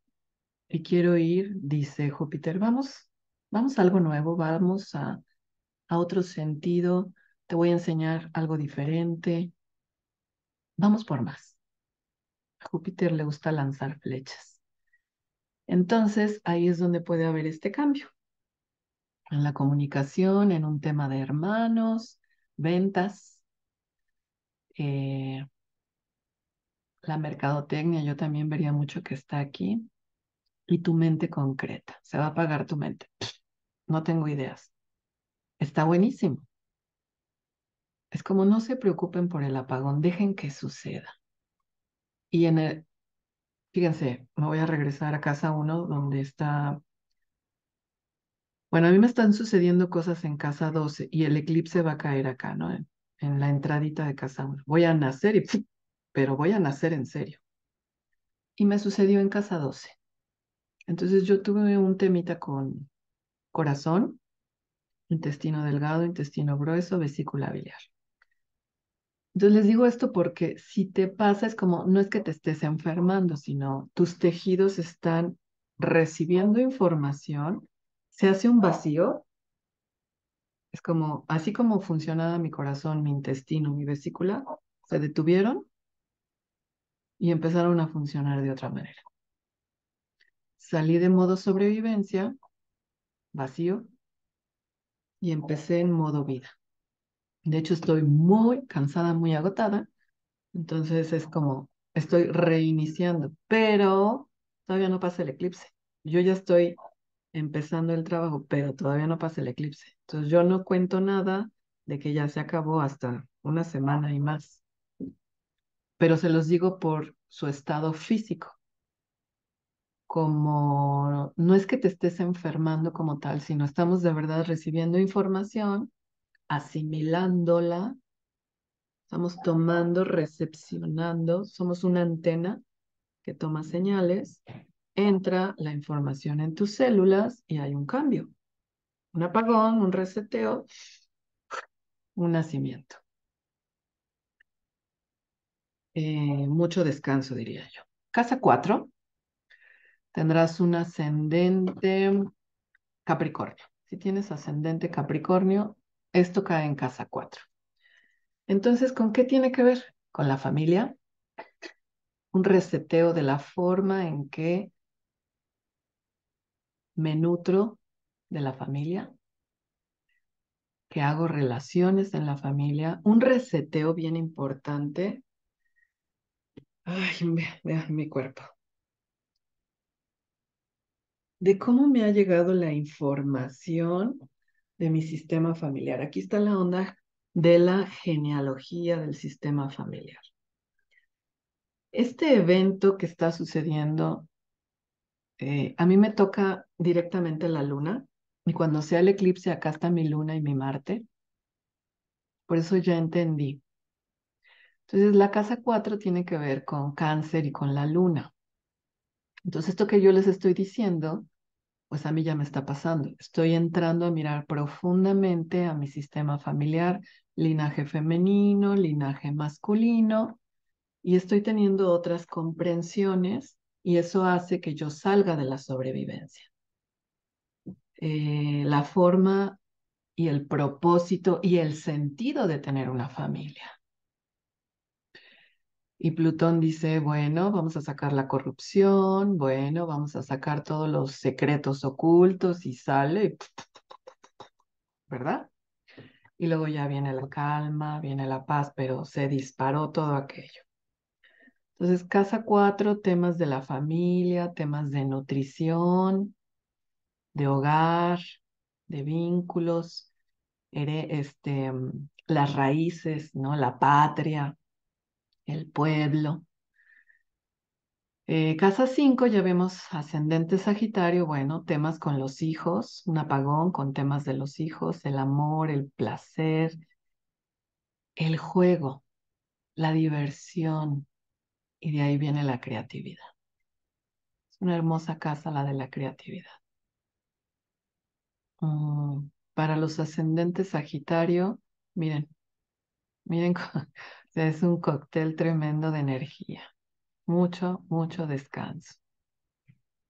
y quiero ir, dice Júpiter, vamos, vamos a algo nuevo, vamos a, a otro sentido, te voy a enseñar algo diferente, vamos por más. A Júpiter le gusta lanzar flechas. Entonces, ahí es donde puede haber este cambio. En la comunicación, en un tema de hermanos, ventas, eh, la mercadotecnia, yo también vería mucho que está aquí y tu mente concreta. Se va a apagar tu mente. No tengo ideas. Está buenísimo. Es como no se preocupen por el apagón, dejen que suceda. Y en el, fíjense, me voy a regresar a casa uno donde está, bueno, a mí me están sucediendo cosas en casa 12 y el eclipse va a caer acá, ¿no? En, la entradita de casa uno. Voy a nacer y, pero voy a nacer en serio. Y me sucedió en casa 12. Entonces yo tuve un temita con corazón, intestino delgado, intestino grueso, vesícula biliar. Entonces les digo esto porque si te pasa es como, no es que te estés enfermando, sino tus tejidos están recibiendo información, se hace un vacío. Es como, así como funcionaba mi corazón, mi intestino, mi vesícula, se detuvieron y empezaron a funcionar de otra manera. Salí de modo sobrevivencia, vacío, y empecé en modo vida. De hecho, estoy muy cansada, muy agotada. Entonces es como, estoy reiniciando, pero todavía no pasa el eclipse. Yo ya estoy empezando el trabajo, pero todavía no pasa el eclipse. Entonces yo no cuento nada de que ya se acabó hasta una semana y más. Pero se los digo por su estado físico. Como no es que te estés enfermando como tal, sino estamos de verdad recibiendo información, asimilándola, estamos tomando, recepcionando, somos una antena que toma señales, entra la información en tus células y hay un cambio, un apagón, un reseteo, un nacimiento. Eh, mucho descanso, diría yo. Casa 4, tendrás un ascendente Capricornio. Si tienes ascendente Capricornio, esto cae en casa 4. Entonces, ¿con qué tiene que ver? Con la familia, un reseteo de la forma en que me nutro de la familia, que hago relaciones en la familia, un reseteo bien importante. Ay, vean mi cuerpo. De cómo me ha llegado la información de mi sistema familiar. Aquí está la onda de la genealogía del sistema familiar. Este evento que está sucediendo, eh, a mí me toca directamente la luna, y cuando sea el eclipse, acá está mi luna y mi Marte. Por eso ya entendí. Entonces, la casa 4 tiene que ver con cáncer y con la luna. Entonces, esto que yo les estoy diciendo, pues a mí ya me está pasando. Estoy entrando a mirar profundamente a mi sistema familiar, linaje femenino, linaje masculino, y estoy teniendo otras comprensiones y eso hace que yo salga de la sobrevivencia. Eh, la forma y el propósito y el sentido de tener una familia. Y Plutón dice, bueno, vamos a sacar la corrupción, bueno, vamos a sacar todos los secretos ocultos y sale, ¿verdad? Y luego ya viene la calma, viene la paz, pero se disparó todo aquello. Entonces, casa cuatro, temas de la familia, temas de nutrición, de hogar, de vínculos, este, mm, las raíces, ¿no? La patria, el pueblo. Eh, casa 5 ya vemos ascendente Sagitario, bueno, temas con los hijos, un apagón con temas de los hijos, el amor, el placer, el juego, la diversión, y de ahí viene la creatividad. Es una hermosa casa la de la creatividad. Mm, para los ascendentes Sagitario, miren, miren, *laughs* es un cóctel tremendo de energía. Mucho, mucho descanso.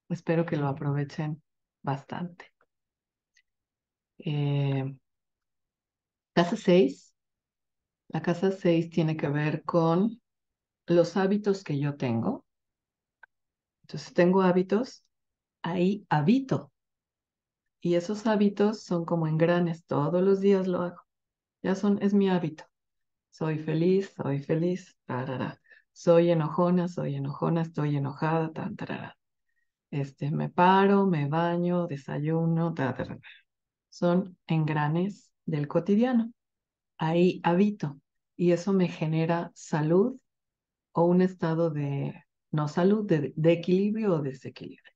Espero que lo aprovechen bastante. Eh, casa 6. La casa 6 tiene que ver con los hábitos que yo tengo. Entonces tengo hábitos, ahí habito. Y esos hábitos son como engranes, todos los días lo hago. Ya son, es mi hábito. Soy feliz, soy feliz. Soy enojona, soy enojona, estoy enojada, Este, me paro, me baño, desayuno, tarara. Son engranes del cotidiano. Ahí habito y eso me genera salud o un estado de no salud, de, equilibrio o desequilibrio.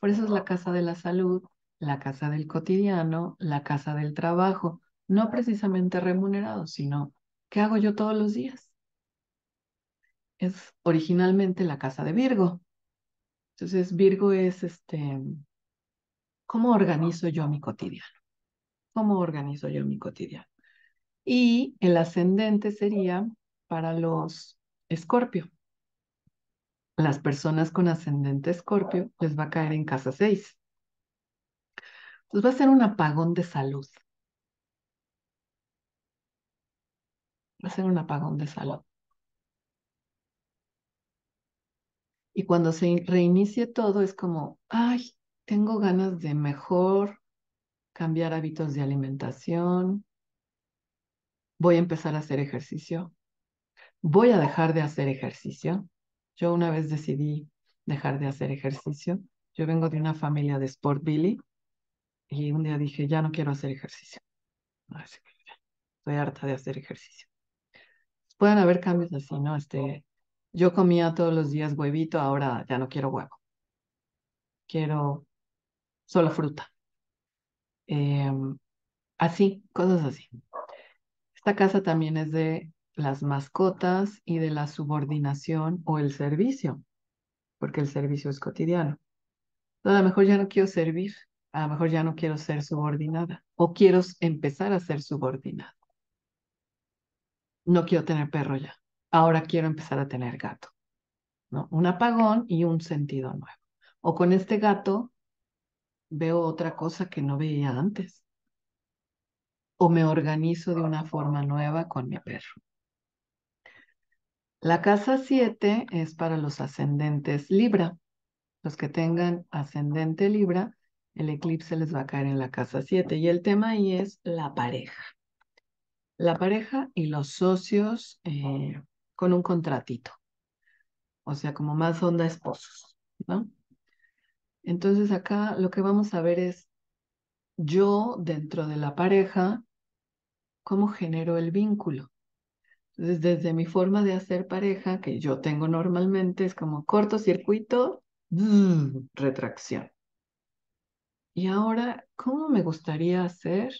Por eso es la casa de la salud, la casa del cotidiano, la casa del trabajo, no precisamente remunerado, sino ¿qué hago yo todos los días? Es originalmente la casa de Virgo. Entonces, Virgo es este, ¿cómo organizo yo mi cotidiano? ¿Cómo organizo yo mi cotidiano? Y el ascendente sería para los Escorpio. Las personas con ascendente Escorpio les va a caer en casa 6. Entonces va a ser un apagón de salud. Va a ser un apagón de salud. Y cuando se reinicie todo es como, ay, tengo ganas de mejor cambiar hábitos de alimentación, voy a empezar a hacer ejercicio, voy a dejar de hacer ejercicio. Yo una vez decidí dejar de hacer ejercicio. Yo vengo de una familia de Sport Billy y un día dije, ya no quiero hacer ejercicio. Estoy harta de hacer ejercicio. Pueden haber cambios así, ¿no? Este, yo comía todos los días huevito, ahora ya no quiero huevo. Quiero solo fruta. Em, así, cosas así. Esta casa también es de las mascotas y de la subordinación o el servicio, porque el servicio es cotidiano. a lo mejor ya no quiero servir, a lo mejor ya no quiero ser subordinada o quiero empezar a ser subordinada. No quiero tener perro ya, ahora quiero empezar a tener gato. ¿no? Un apagón y un sentido nuevo. O con este gato veo otra cosa que no veía antes. O me organizo de una forma nueva con mi perro. La casa 7 es para los ascendentes Libra. Los que tengan ascendente Libra, el eclipse les va a caer en la casa 7. Y el tema ahí es la pareja. La pareja y los socios eh, con un contratito. O sea, como más onda esposos, ¿no? Entonces acá lo que vamos a ver es yo dentro de la pareja, cómo genero el vínculo. Desde mi forma de hacer pareja, que yo tengo normalmente, es como cortocircuito, retracción. Y ahora, ¿cómo me gustaría hacer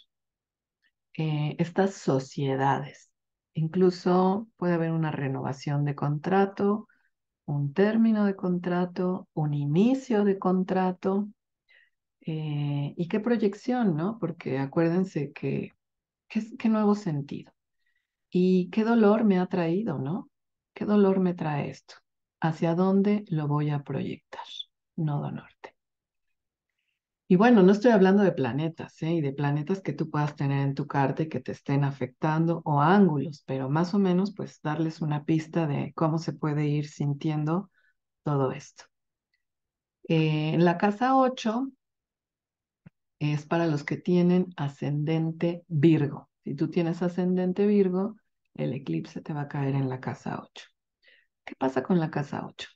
eh, estas sociedades? Incluso puede haber una renovación de contrato, un término de contrato, un inicio de contrato eh, y qué proyección, ¿no? Porque acuérdense que, qué nuevo sentido y qué dolor me ha traído, ¿no? ¿Qué dolor me trae esto? ¿Hacia dónde lo voy a proyectar? Nodo norte. Y bueno, no estoy hablando de planetas, ¿eh? Y de planetas que tú puedas tener en tu carta y que te estén afectando o ángulos, pero más o menos pues darles una pista de cómo se puede ir sintiendo todo esto. Eh, en la casa 8 es para los que tienen ascendente Virgo. Si tú tienes ascendente Virgo, el eclipse te va a caer en la casa 8. ¿Qué pasa con la casa 8?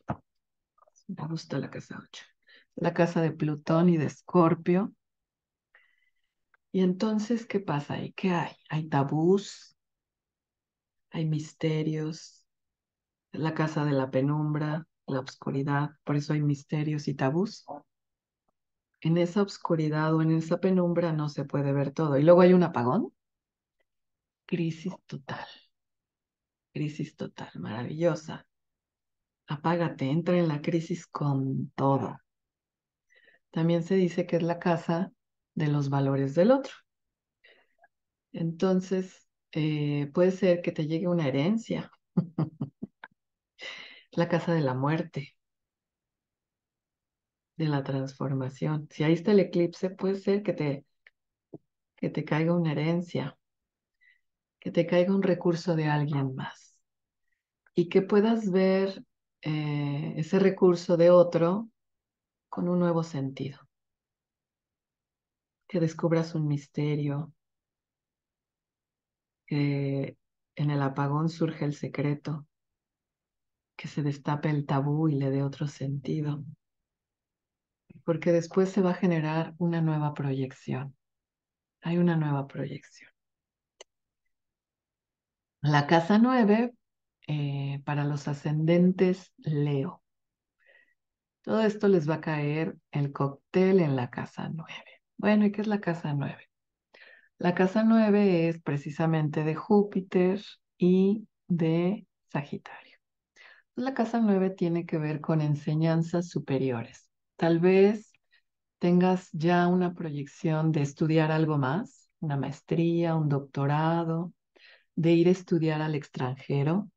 Me gusta la casa 8 la casa de Plutón y de Escorpio. Y entonces, ¿qué pasa ahí? ¿Qué hay? Hay tabús, hay misterios, la casa de la penumbra, la oscuridad, por eso hay misterios y tabús. En esa oscuridad o en esa penumbra no se puede ver todo. Y luego hay un apagón. Crisis total. Crisis total, maravillosa. Apágate, entra en la crisis con todo. También se dice que es la casa de los valores del otro. Entonces, eh, puede ser que te llegue una herencia. *laughs* la casa de la muerte, de la transformación. Si ahí está el eclipse, puede ser que te, que te caiga una herencia, que te caiga un recurso de alguien más y que puedas ver eh, ese recurso de otro con un nuevo sentido. Que descubras un misterio, que en el apagón surge el secreto, que se destape el tabú y le dé otro sentido, porque después se va a generar una nueva proyección. Hay una nueva proyección. La casa nueve, eh, para los ascendentes Leo. Todo esto les va a caer el cóctel en la casa 9. Bueno, ¿y qué es la casa 9? La casa 9 es precisamente de Júpiter y de Sagitario. La casa 9 tiene que ver con enseñanzas superiores. Tal vez tengas ya una proyección de estudiar algo más, una maestría, un doctorado, de ir a estudiar al extranjero,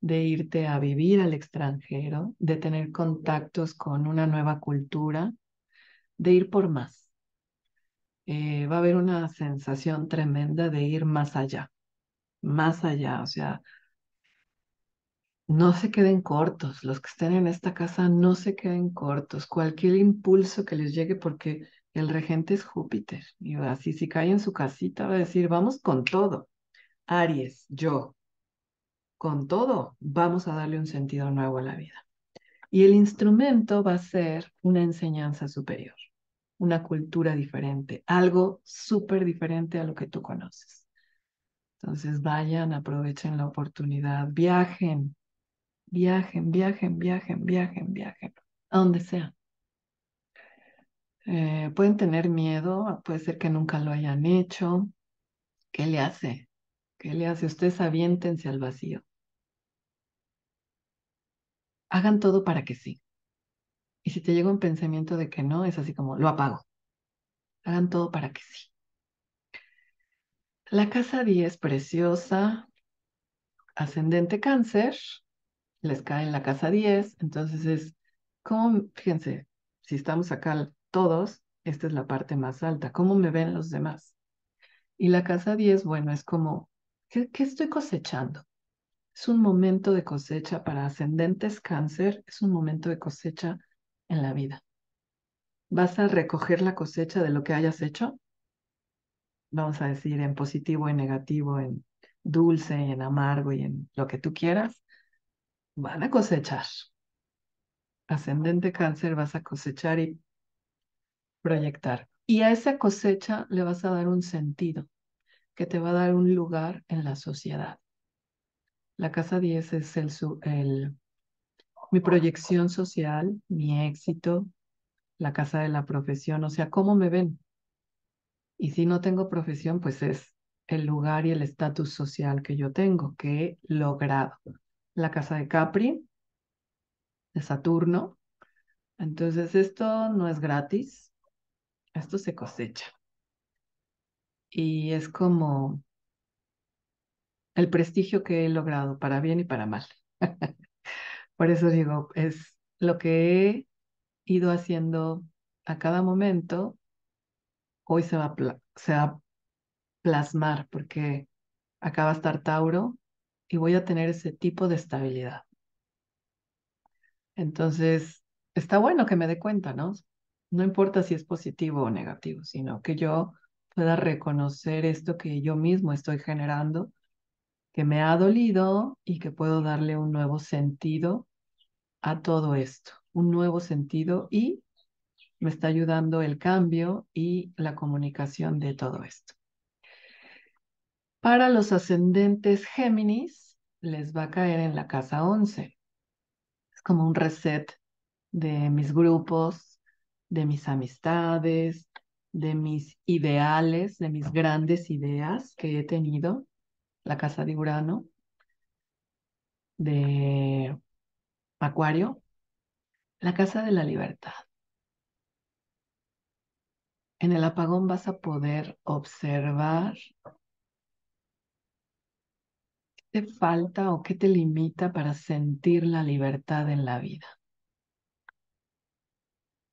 de irte a vivir al extranjero, de tener contactos con una nueva cultura, de ir por más. Eh, va a haber una sensación tremenda de ir más allá, más allá, o sea, no se queden cortos, los que estén en esta casa no se queden cortos, cualquier impulso que les llegue porque el regente es Júpiter, y así si cae en su casita va a decir, vamos con todo, Aries, yo, con todo, vamos a darle un sentido nuevo a la vida. Y el instrumento va a ser una enseñanza superior, una cultura diferente, algo súper diferente a lo que tú conoces. Entonces vayan, aprovechen la oportunidad, viajen, viajen, viajen, viajen, viajen, viajen, a donde sea. Eh, pueden tener miedo, puede ser que nunca lo hayan hecho. ¿Qué le hace? ¿Qué le hace? Ustedes aviéntense al vacío. Hagan todo para que sí. Y si te llega un pensamiento de que no, es así como, lo apago. Hagan todo para que sí. La casa 10, preciosa, ascendente cáncer, les cae en la casa 10, entonces es como, fíjense, si estamos acá todos, esta es la parte más alta, ¿cómo me ven los demás? Y la casa 10, bueno, es como, ¿qué, estoy cosechando? Es un momento de cosecha para ascendentes cáncer, es un momento de cosecha en la vida. ¿Vas a recoger la cosecha de lo que hayas hecho? Vamos a decir en positivo, en negativo, en dulce, en amargo y en lo que tú quieras. Van a cosechar. Ascendente cáncer vas a cosechar y proyectar. Y a esa cosecha le vas a dar un sentido que te va a dar un lugar en la sociedad. La casa 10 es el, mi proyección social, mi éxito, la casa de la profesión, o sea, cómo me ven. Y si no tengo profesión, pues es el lugar y el estatus social que yo tengo, que he logrado. La casa de Capri, de Saturno. Entonces, esto no es gratis, esto se cosecha. Y es como el prestigio que he logrado, para bien y para mal. *laughs* Por eso digo, es lo que he ido haciendo a cada momento, hoy se va, se va a plasmar, porque acá va a estar Tauro y voy a tener ese tipo de estabilidad. Entonces, está bueno que me dé cuenta, ¿no? No importa si es positivo o negativo, sino que yo pueda reconocer esto que yo mismo estoy generando que me ha dolido y que puedo darle un nuevo sentido a todo esto, un nuevo sentido y me está ayudando el cambio y la comunicación de todo esto. Para los ascendentes Géminis, les va a caer en la casa 11. Es como un reset de mis grupos, de mis amistades, de mis ideales, de mis grandes ideas que he tenido la casa de Urano, de Acuario, la casa de la libertad. En el apagón vas a poder observar qué te falta o qué te limita para sentir la libertad en la vida.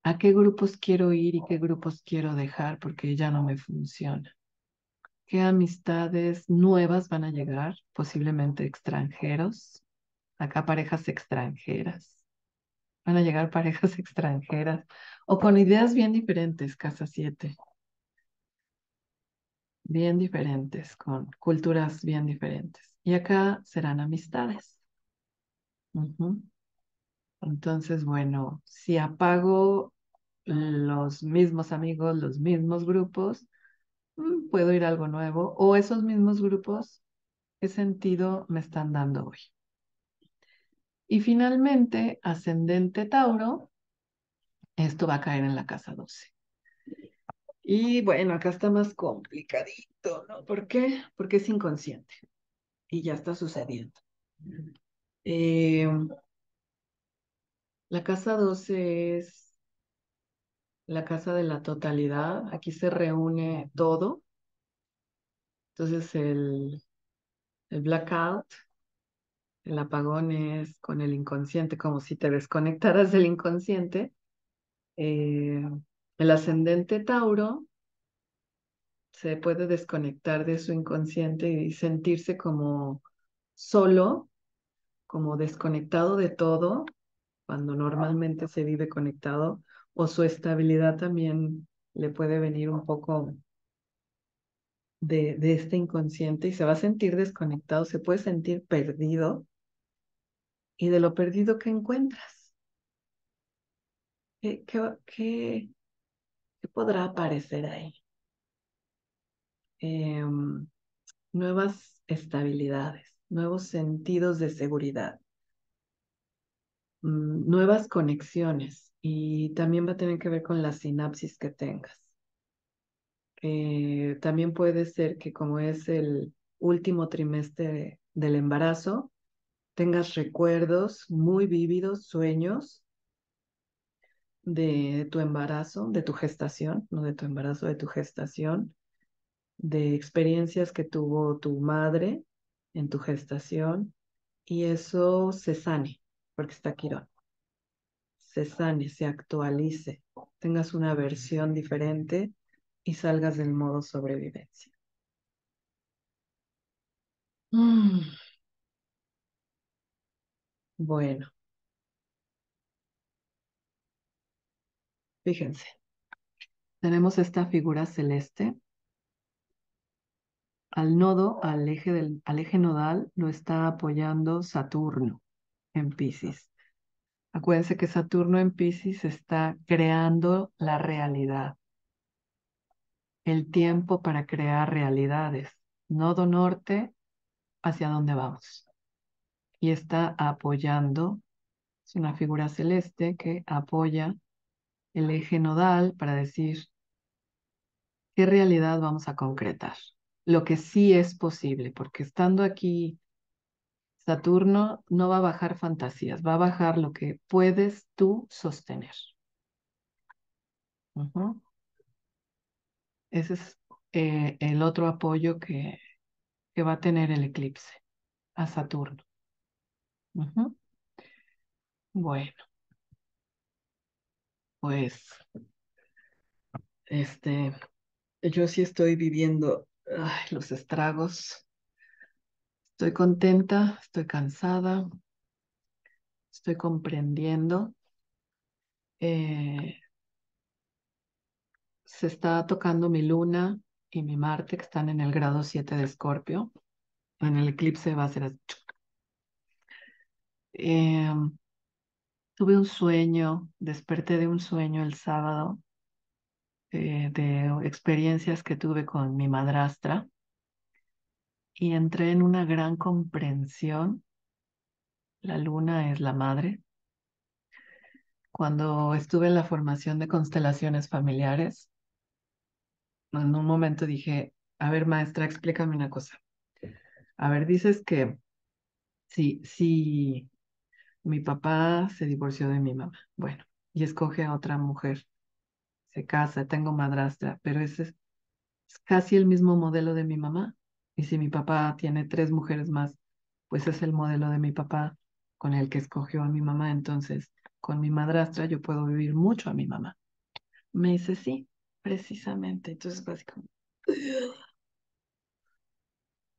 ¿A qué grupos quiero ir y qué grupos quiero dejar porque ya no me funciona? ¿Qué amistades nuevas van a llegar? Posiblemente extranjeros. Acá parejas extranjeras. Van a llegar parejas *laughs* extranjeras o con ideas bien diferentes, casa 7. Bien diferentes, con culturas bien diferentes. Y acá serán amistades. Entonces, bueno, si apago los mismos amigos, los mismos grupos, Mm, puedo ir a algo nuevo o esos mismos grupos, ¿qué sentido me están dando hoy? Y finalmente, ascendente Tauro, esto va a caer en la casa 12. Y bueno, acá está más complicadito, ¿no? ¿Por qué? Porque es inconsciente y ya está sucediendo. Eh, la casa 12 es la casa de la totalidad. Aquí se reúne todo. Entonces el, el blackout, el apagón es con el inconsciente, como si te desconectaras del inconsciente. Eh, el ascendente Tauro se puede desconectar de su inconsciente y sentirse como solo, como desconectado de todo, cuando normalmente se vive conectado o su estabilidad también le puede venir un poco de, de este inconsciente y se va a sentir desconectado, se puede sentir perdido y de lo perdido que encuentras. ¿Qué, qué, qué, podrá aparecer ahí? Em, nuevas estabilidades, nuevos sentidos de seguridad, mm, nuevas conexiones y también va a tener que ver con la sinapsis que tengas. Eh, también puede ser que como es el último trimestre del embarazo, tengas recuerdos muy vívidos, sueños de tu embarazo, de tu gestación, no de tu embarazo, de tu gestación, de experiencias que tuvo tu madre en tu gestación y eso se sane, porque está Quirón. Se sane, se actualice, tengas una versión diferente y salgas del modo sobrevivencia. Mm. Bueno, fíjense, tenemos esta figura celeste. Al nodo, al eje, del, al eje nodal, lo está apoyando Saturno en Pisces. Acuérdense que Saturno en Pisces está creando la realidad el tiempo para crear realidades. Nodo norte, hacia dónde vamos. Y está apoyando, es una figura celeste que apoya el eje nodal para decir qué realidad vamos a concretar. Lo que sí es posible, porque estando aquí Saturno no va a bajar fantasías, va a bajar lo que puedes tú sostener. Ese es eh, el otro apoyo que, que, va a tener el eclipse a Saturno. Bueno, pues este, yo sí estoy viviendo los estragos. Estoy contenta, estoy cansada, estoy comprendiendo. Eh, se está tocando mi luna y mi Marte, que están en el grado 7 de Escorpio. En el eclipse va a ser así. Em, tuve un sueño, desperté de un sueño el sábado eh, de experiencias que tuve con mi madrastra y entré en una gran comprensión. La luna es la madre. Cuando estuve en la formación de constelaciones familiares, en un momento dije, a ver, maestra, explícame una cosa. A ver, dices que sí, sí, mi papá se divorció de mi mamá, bueno, y escoge a otra mujer, se casa, tengo madrastra, pero ese es, casi el mismo modelo de mi mamá. Y si mi papá tiene tres mujeres más, pues es el modelo de mi papá con el que escogió a mi mamá. Entonces, con mi madrastra yo puedo vivir mucho a mi mamá. Me dice, sí, Precisamente, entonces básicamente,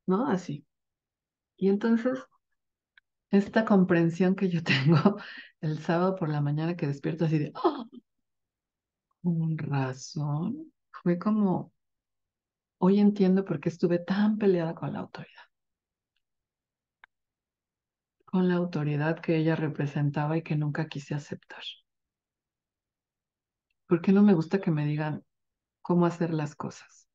¿no? Así. Y entonces, esta comprensión que yo *laughs* tengo el sábado por la mañana que despierto así de, ¡oh! Con razón, fue como, hoy entiendo por qué estuve tan peleada con la autoridad. Con la autoridad que ella representaba y que nunca quise aceptar. ¿Por qué no me gusta que me digan, cómo hacer las cosas.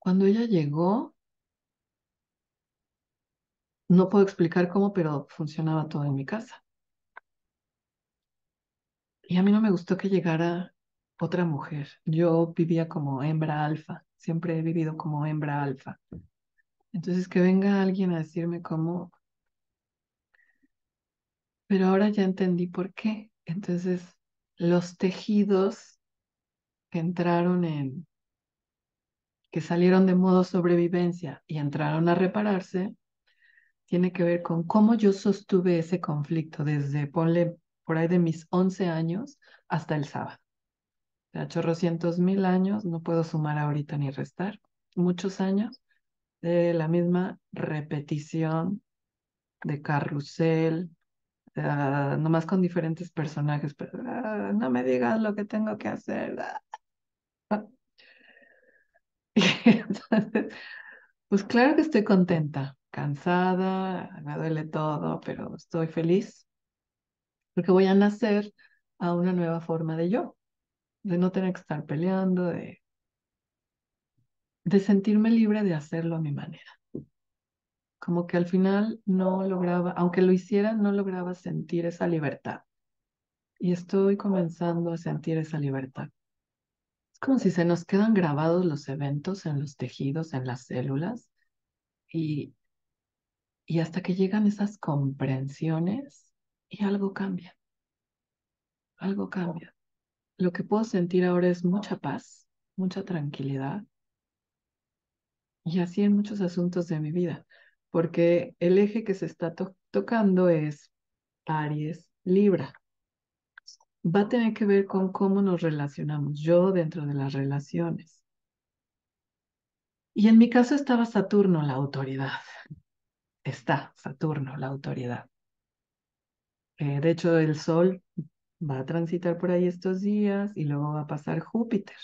Cuando ella llegó, no puedo explicar cómo, pero funcionaba todo en mi casa. Y a mí no me gustó que llegara otra mujer. Yo vivía como hembra alfa, siempre he vivido como hembra alfa. Entonces que venga alguien a decirme cómo... Pero ahora ya entendí por qué. Entonces, los tejidos que entraron en, que salieron de modo sobrevivencia y entraron a repararse, tiene que ver con cómo yo sostuve ese conflicto desde, ponle, por ahí de mis 11 años hasta el sábado. De chorrocientos mil años, no puedo sumar ahorita ni restar, muchos años de la misma repetición de carrusel, uh, nomás con diferentes personajes, pero ah, no me digas lo que tengo que hacer. *laughs* entonces, pues claro que estoy contenta, cansada, me duele todo, pero estoy feliz porque voy a nacer a una nueva forma de yo, de no tener que estar peleando, de, de sentirme libre de hacerlo a mi manera. Como que al final no lograba, aunque lo hiciera, no lograba sentir esa libertad. Y estoy comenzando a sentir esa libertad. Es como si se nos quedan grabados los eventos en los tejidos, en las células, y, y hasta que llegan esas comprensiones y algo cambia. Algo cambia. Lo que puedo sentir ahora es mucha paz, mucha tranquilidad. Y así en muchos asuntos de mi vida, porque el eje que se está tocando es Aries, Libra va a tener que ver con cómo nos relacionamos, yo dentro de las relaciones. Y en mi caso estaba Saturno, la autoridad. Está Saturno, la autoridad. Eh, de hecho, el Sol va a transitar por ahí estos días y luego va a pasar Júpiter.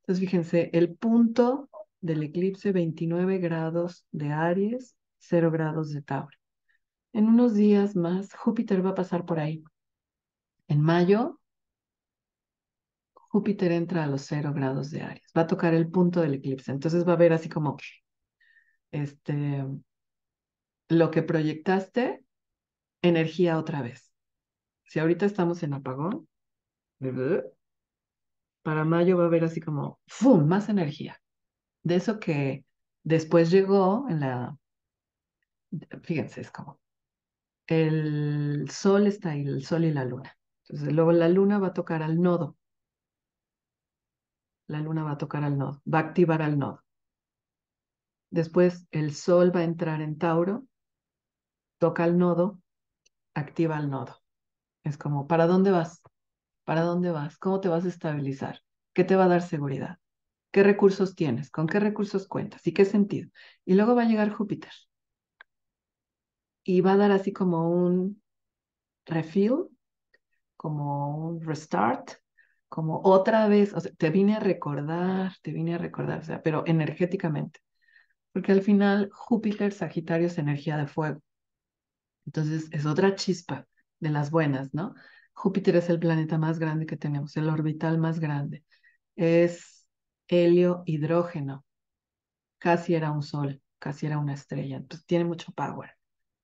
Entonces, fíjense, el punto del eclipse 29 grados de Aries, 0 grados de Tauro. En unos días más, Júpiter va a pasar por ahí. En mayo, Júpiter entra a los cero grados de Aries, va a tocar el punto del eclipse, entonces va a haber así como este, lo que proyectaste, energía otra vez. Si ahorita estamos en apagón, para mayo va a haber así como ¡fum! más energía. De eso que después llegó en la, fíjense, es como el sol está ahí, el sol y la luna. Entonces luego la luna va a tocar al nodo. La luna va a tocar al nodo, va a activar al nodo. Después el sol va a entrar en Tauro, toca al nodo, activa al nodo. Es como, ¿para dónde vas? ¿Para dónde vas? ¿Cómo te vas a estabilizar? ¿Qué te va a dar seguridad? ¿Qué recursos tienes? ¿Con qué recursos cuentas? ¿Y qué sentido? Y luego va a llegar Júpiter. Y va a dar así como un refill como un restart, como otra vez, o sea, te vine a recordar, te vine a recordar, o sea, pero energéticamente, porque al final Júpiter, Sagitario es energía de fuego. Entonces es otra chispa de las buenas, ¿no? Júpiter es el planeta más grande que tenemos, el orbital más grande. Es helio, hidrógeno. Casi era un sol, casi era una estrella. Entonces tiene mucho power.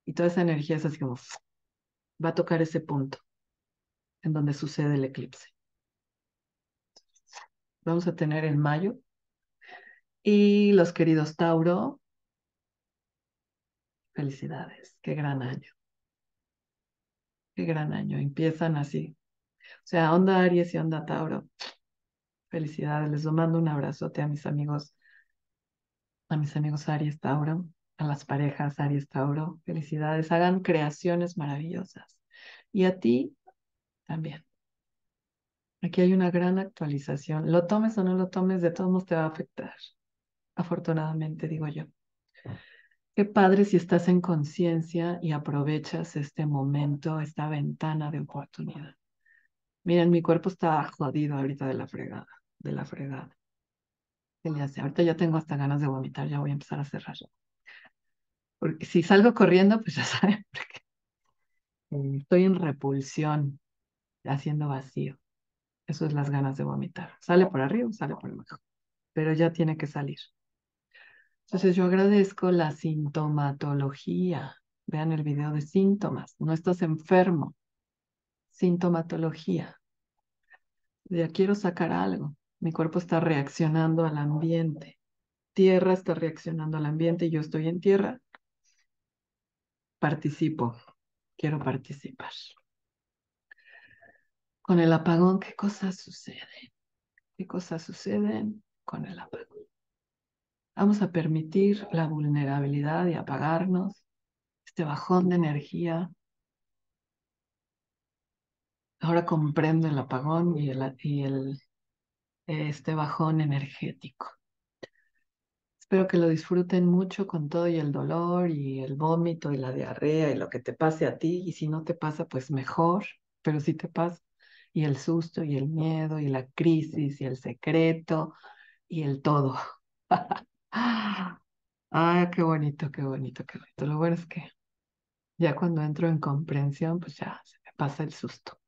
Y toda esa energía es así como, va a tocar ese punto en donde sucede el eclipse. Vamos a tener en mayo. Y los queridos Tauro, felicidades, qué gran año. Qué gran año. Empiezan así. O sea, onda Aries y onda Tauro. Felicidades. Les mando un abrazote a mis amigos, a mis amigos Aries Tauro, a las parejas Aries Tauro. Felicidades. Hagan creaciones maravillosas. Y a ti, también. Aquí hay una gran actualización. Lo tomes o no lo tomes, de todos modos te va a afectar. Afortunadamente, digo yo. Qué padre si estás en conciencia y aprovechas este momento, esta ventana de oportunidad. Miren, mi cuerpo está jodido ahorita de la fregada, de la fregada. ¿Qué le hace? Ahorita ya tengo hasta ganas de vomitar, ya voy a empezar a cerrar. Porque si salgo corriendo, pues *laughs* ya saben, porque estoy en repulsión haciendo vacío. Eso es las ganas de vomitar. Sale por arriba, sale por abajo, pero ya tiene que salir. Entonces yo agradezco la sintomatología. Vean el video de síntomas. No estás enfermo. Sintomatología. Ya quiero sacar algo. Mi cuerpo está reaccionando al ambiente. Tierra está reaccionando al ambiente y yo estoy en tierra. Participo. Quiero participar. Con el apagón, ¿qué cosas suceden? ¿Qué cosas suceden con el apagón? Vamos a permitir la vulnerabilidad y apagarnos, este bajón de energía. Ahora comprendo el apagón y, el, y el, este bajón energético. Espero que lo disfruten mucho con todo y el dolor y el vómito y la diarrea y lo que te pase a ti. Y si no te pasa, pues mejor. Pero si te pasa, y el susto y el miedo y la crisis y el secreto y el todo. *laughs* Ah, qué bonito, qué bonito, qué bonito. Lo bueno es que ya cuando entro en comprensión, pues ya se me pasa el susto.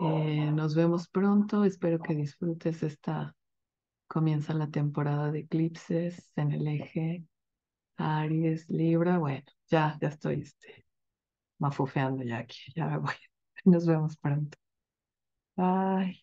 Eh, nos vemos pronto. Espero que disfrutes esta. Comienza la temporada de eclipses en el eje Aries, Libra. Bueno, ya, ya estoy este, mafufeando ya aquí. Ya me voy. *laughs* Nos vemos pronto. Bye.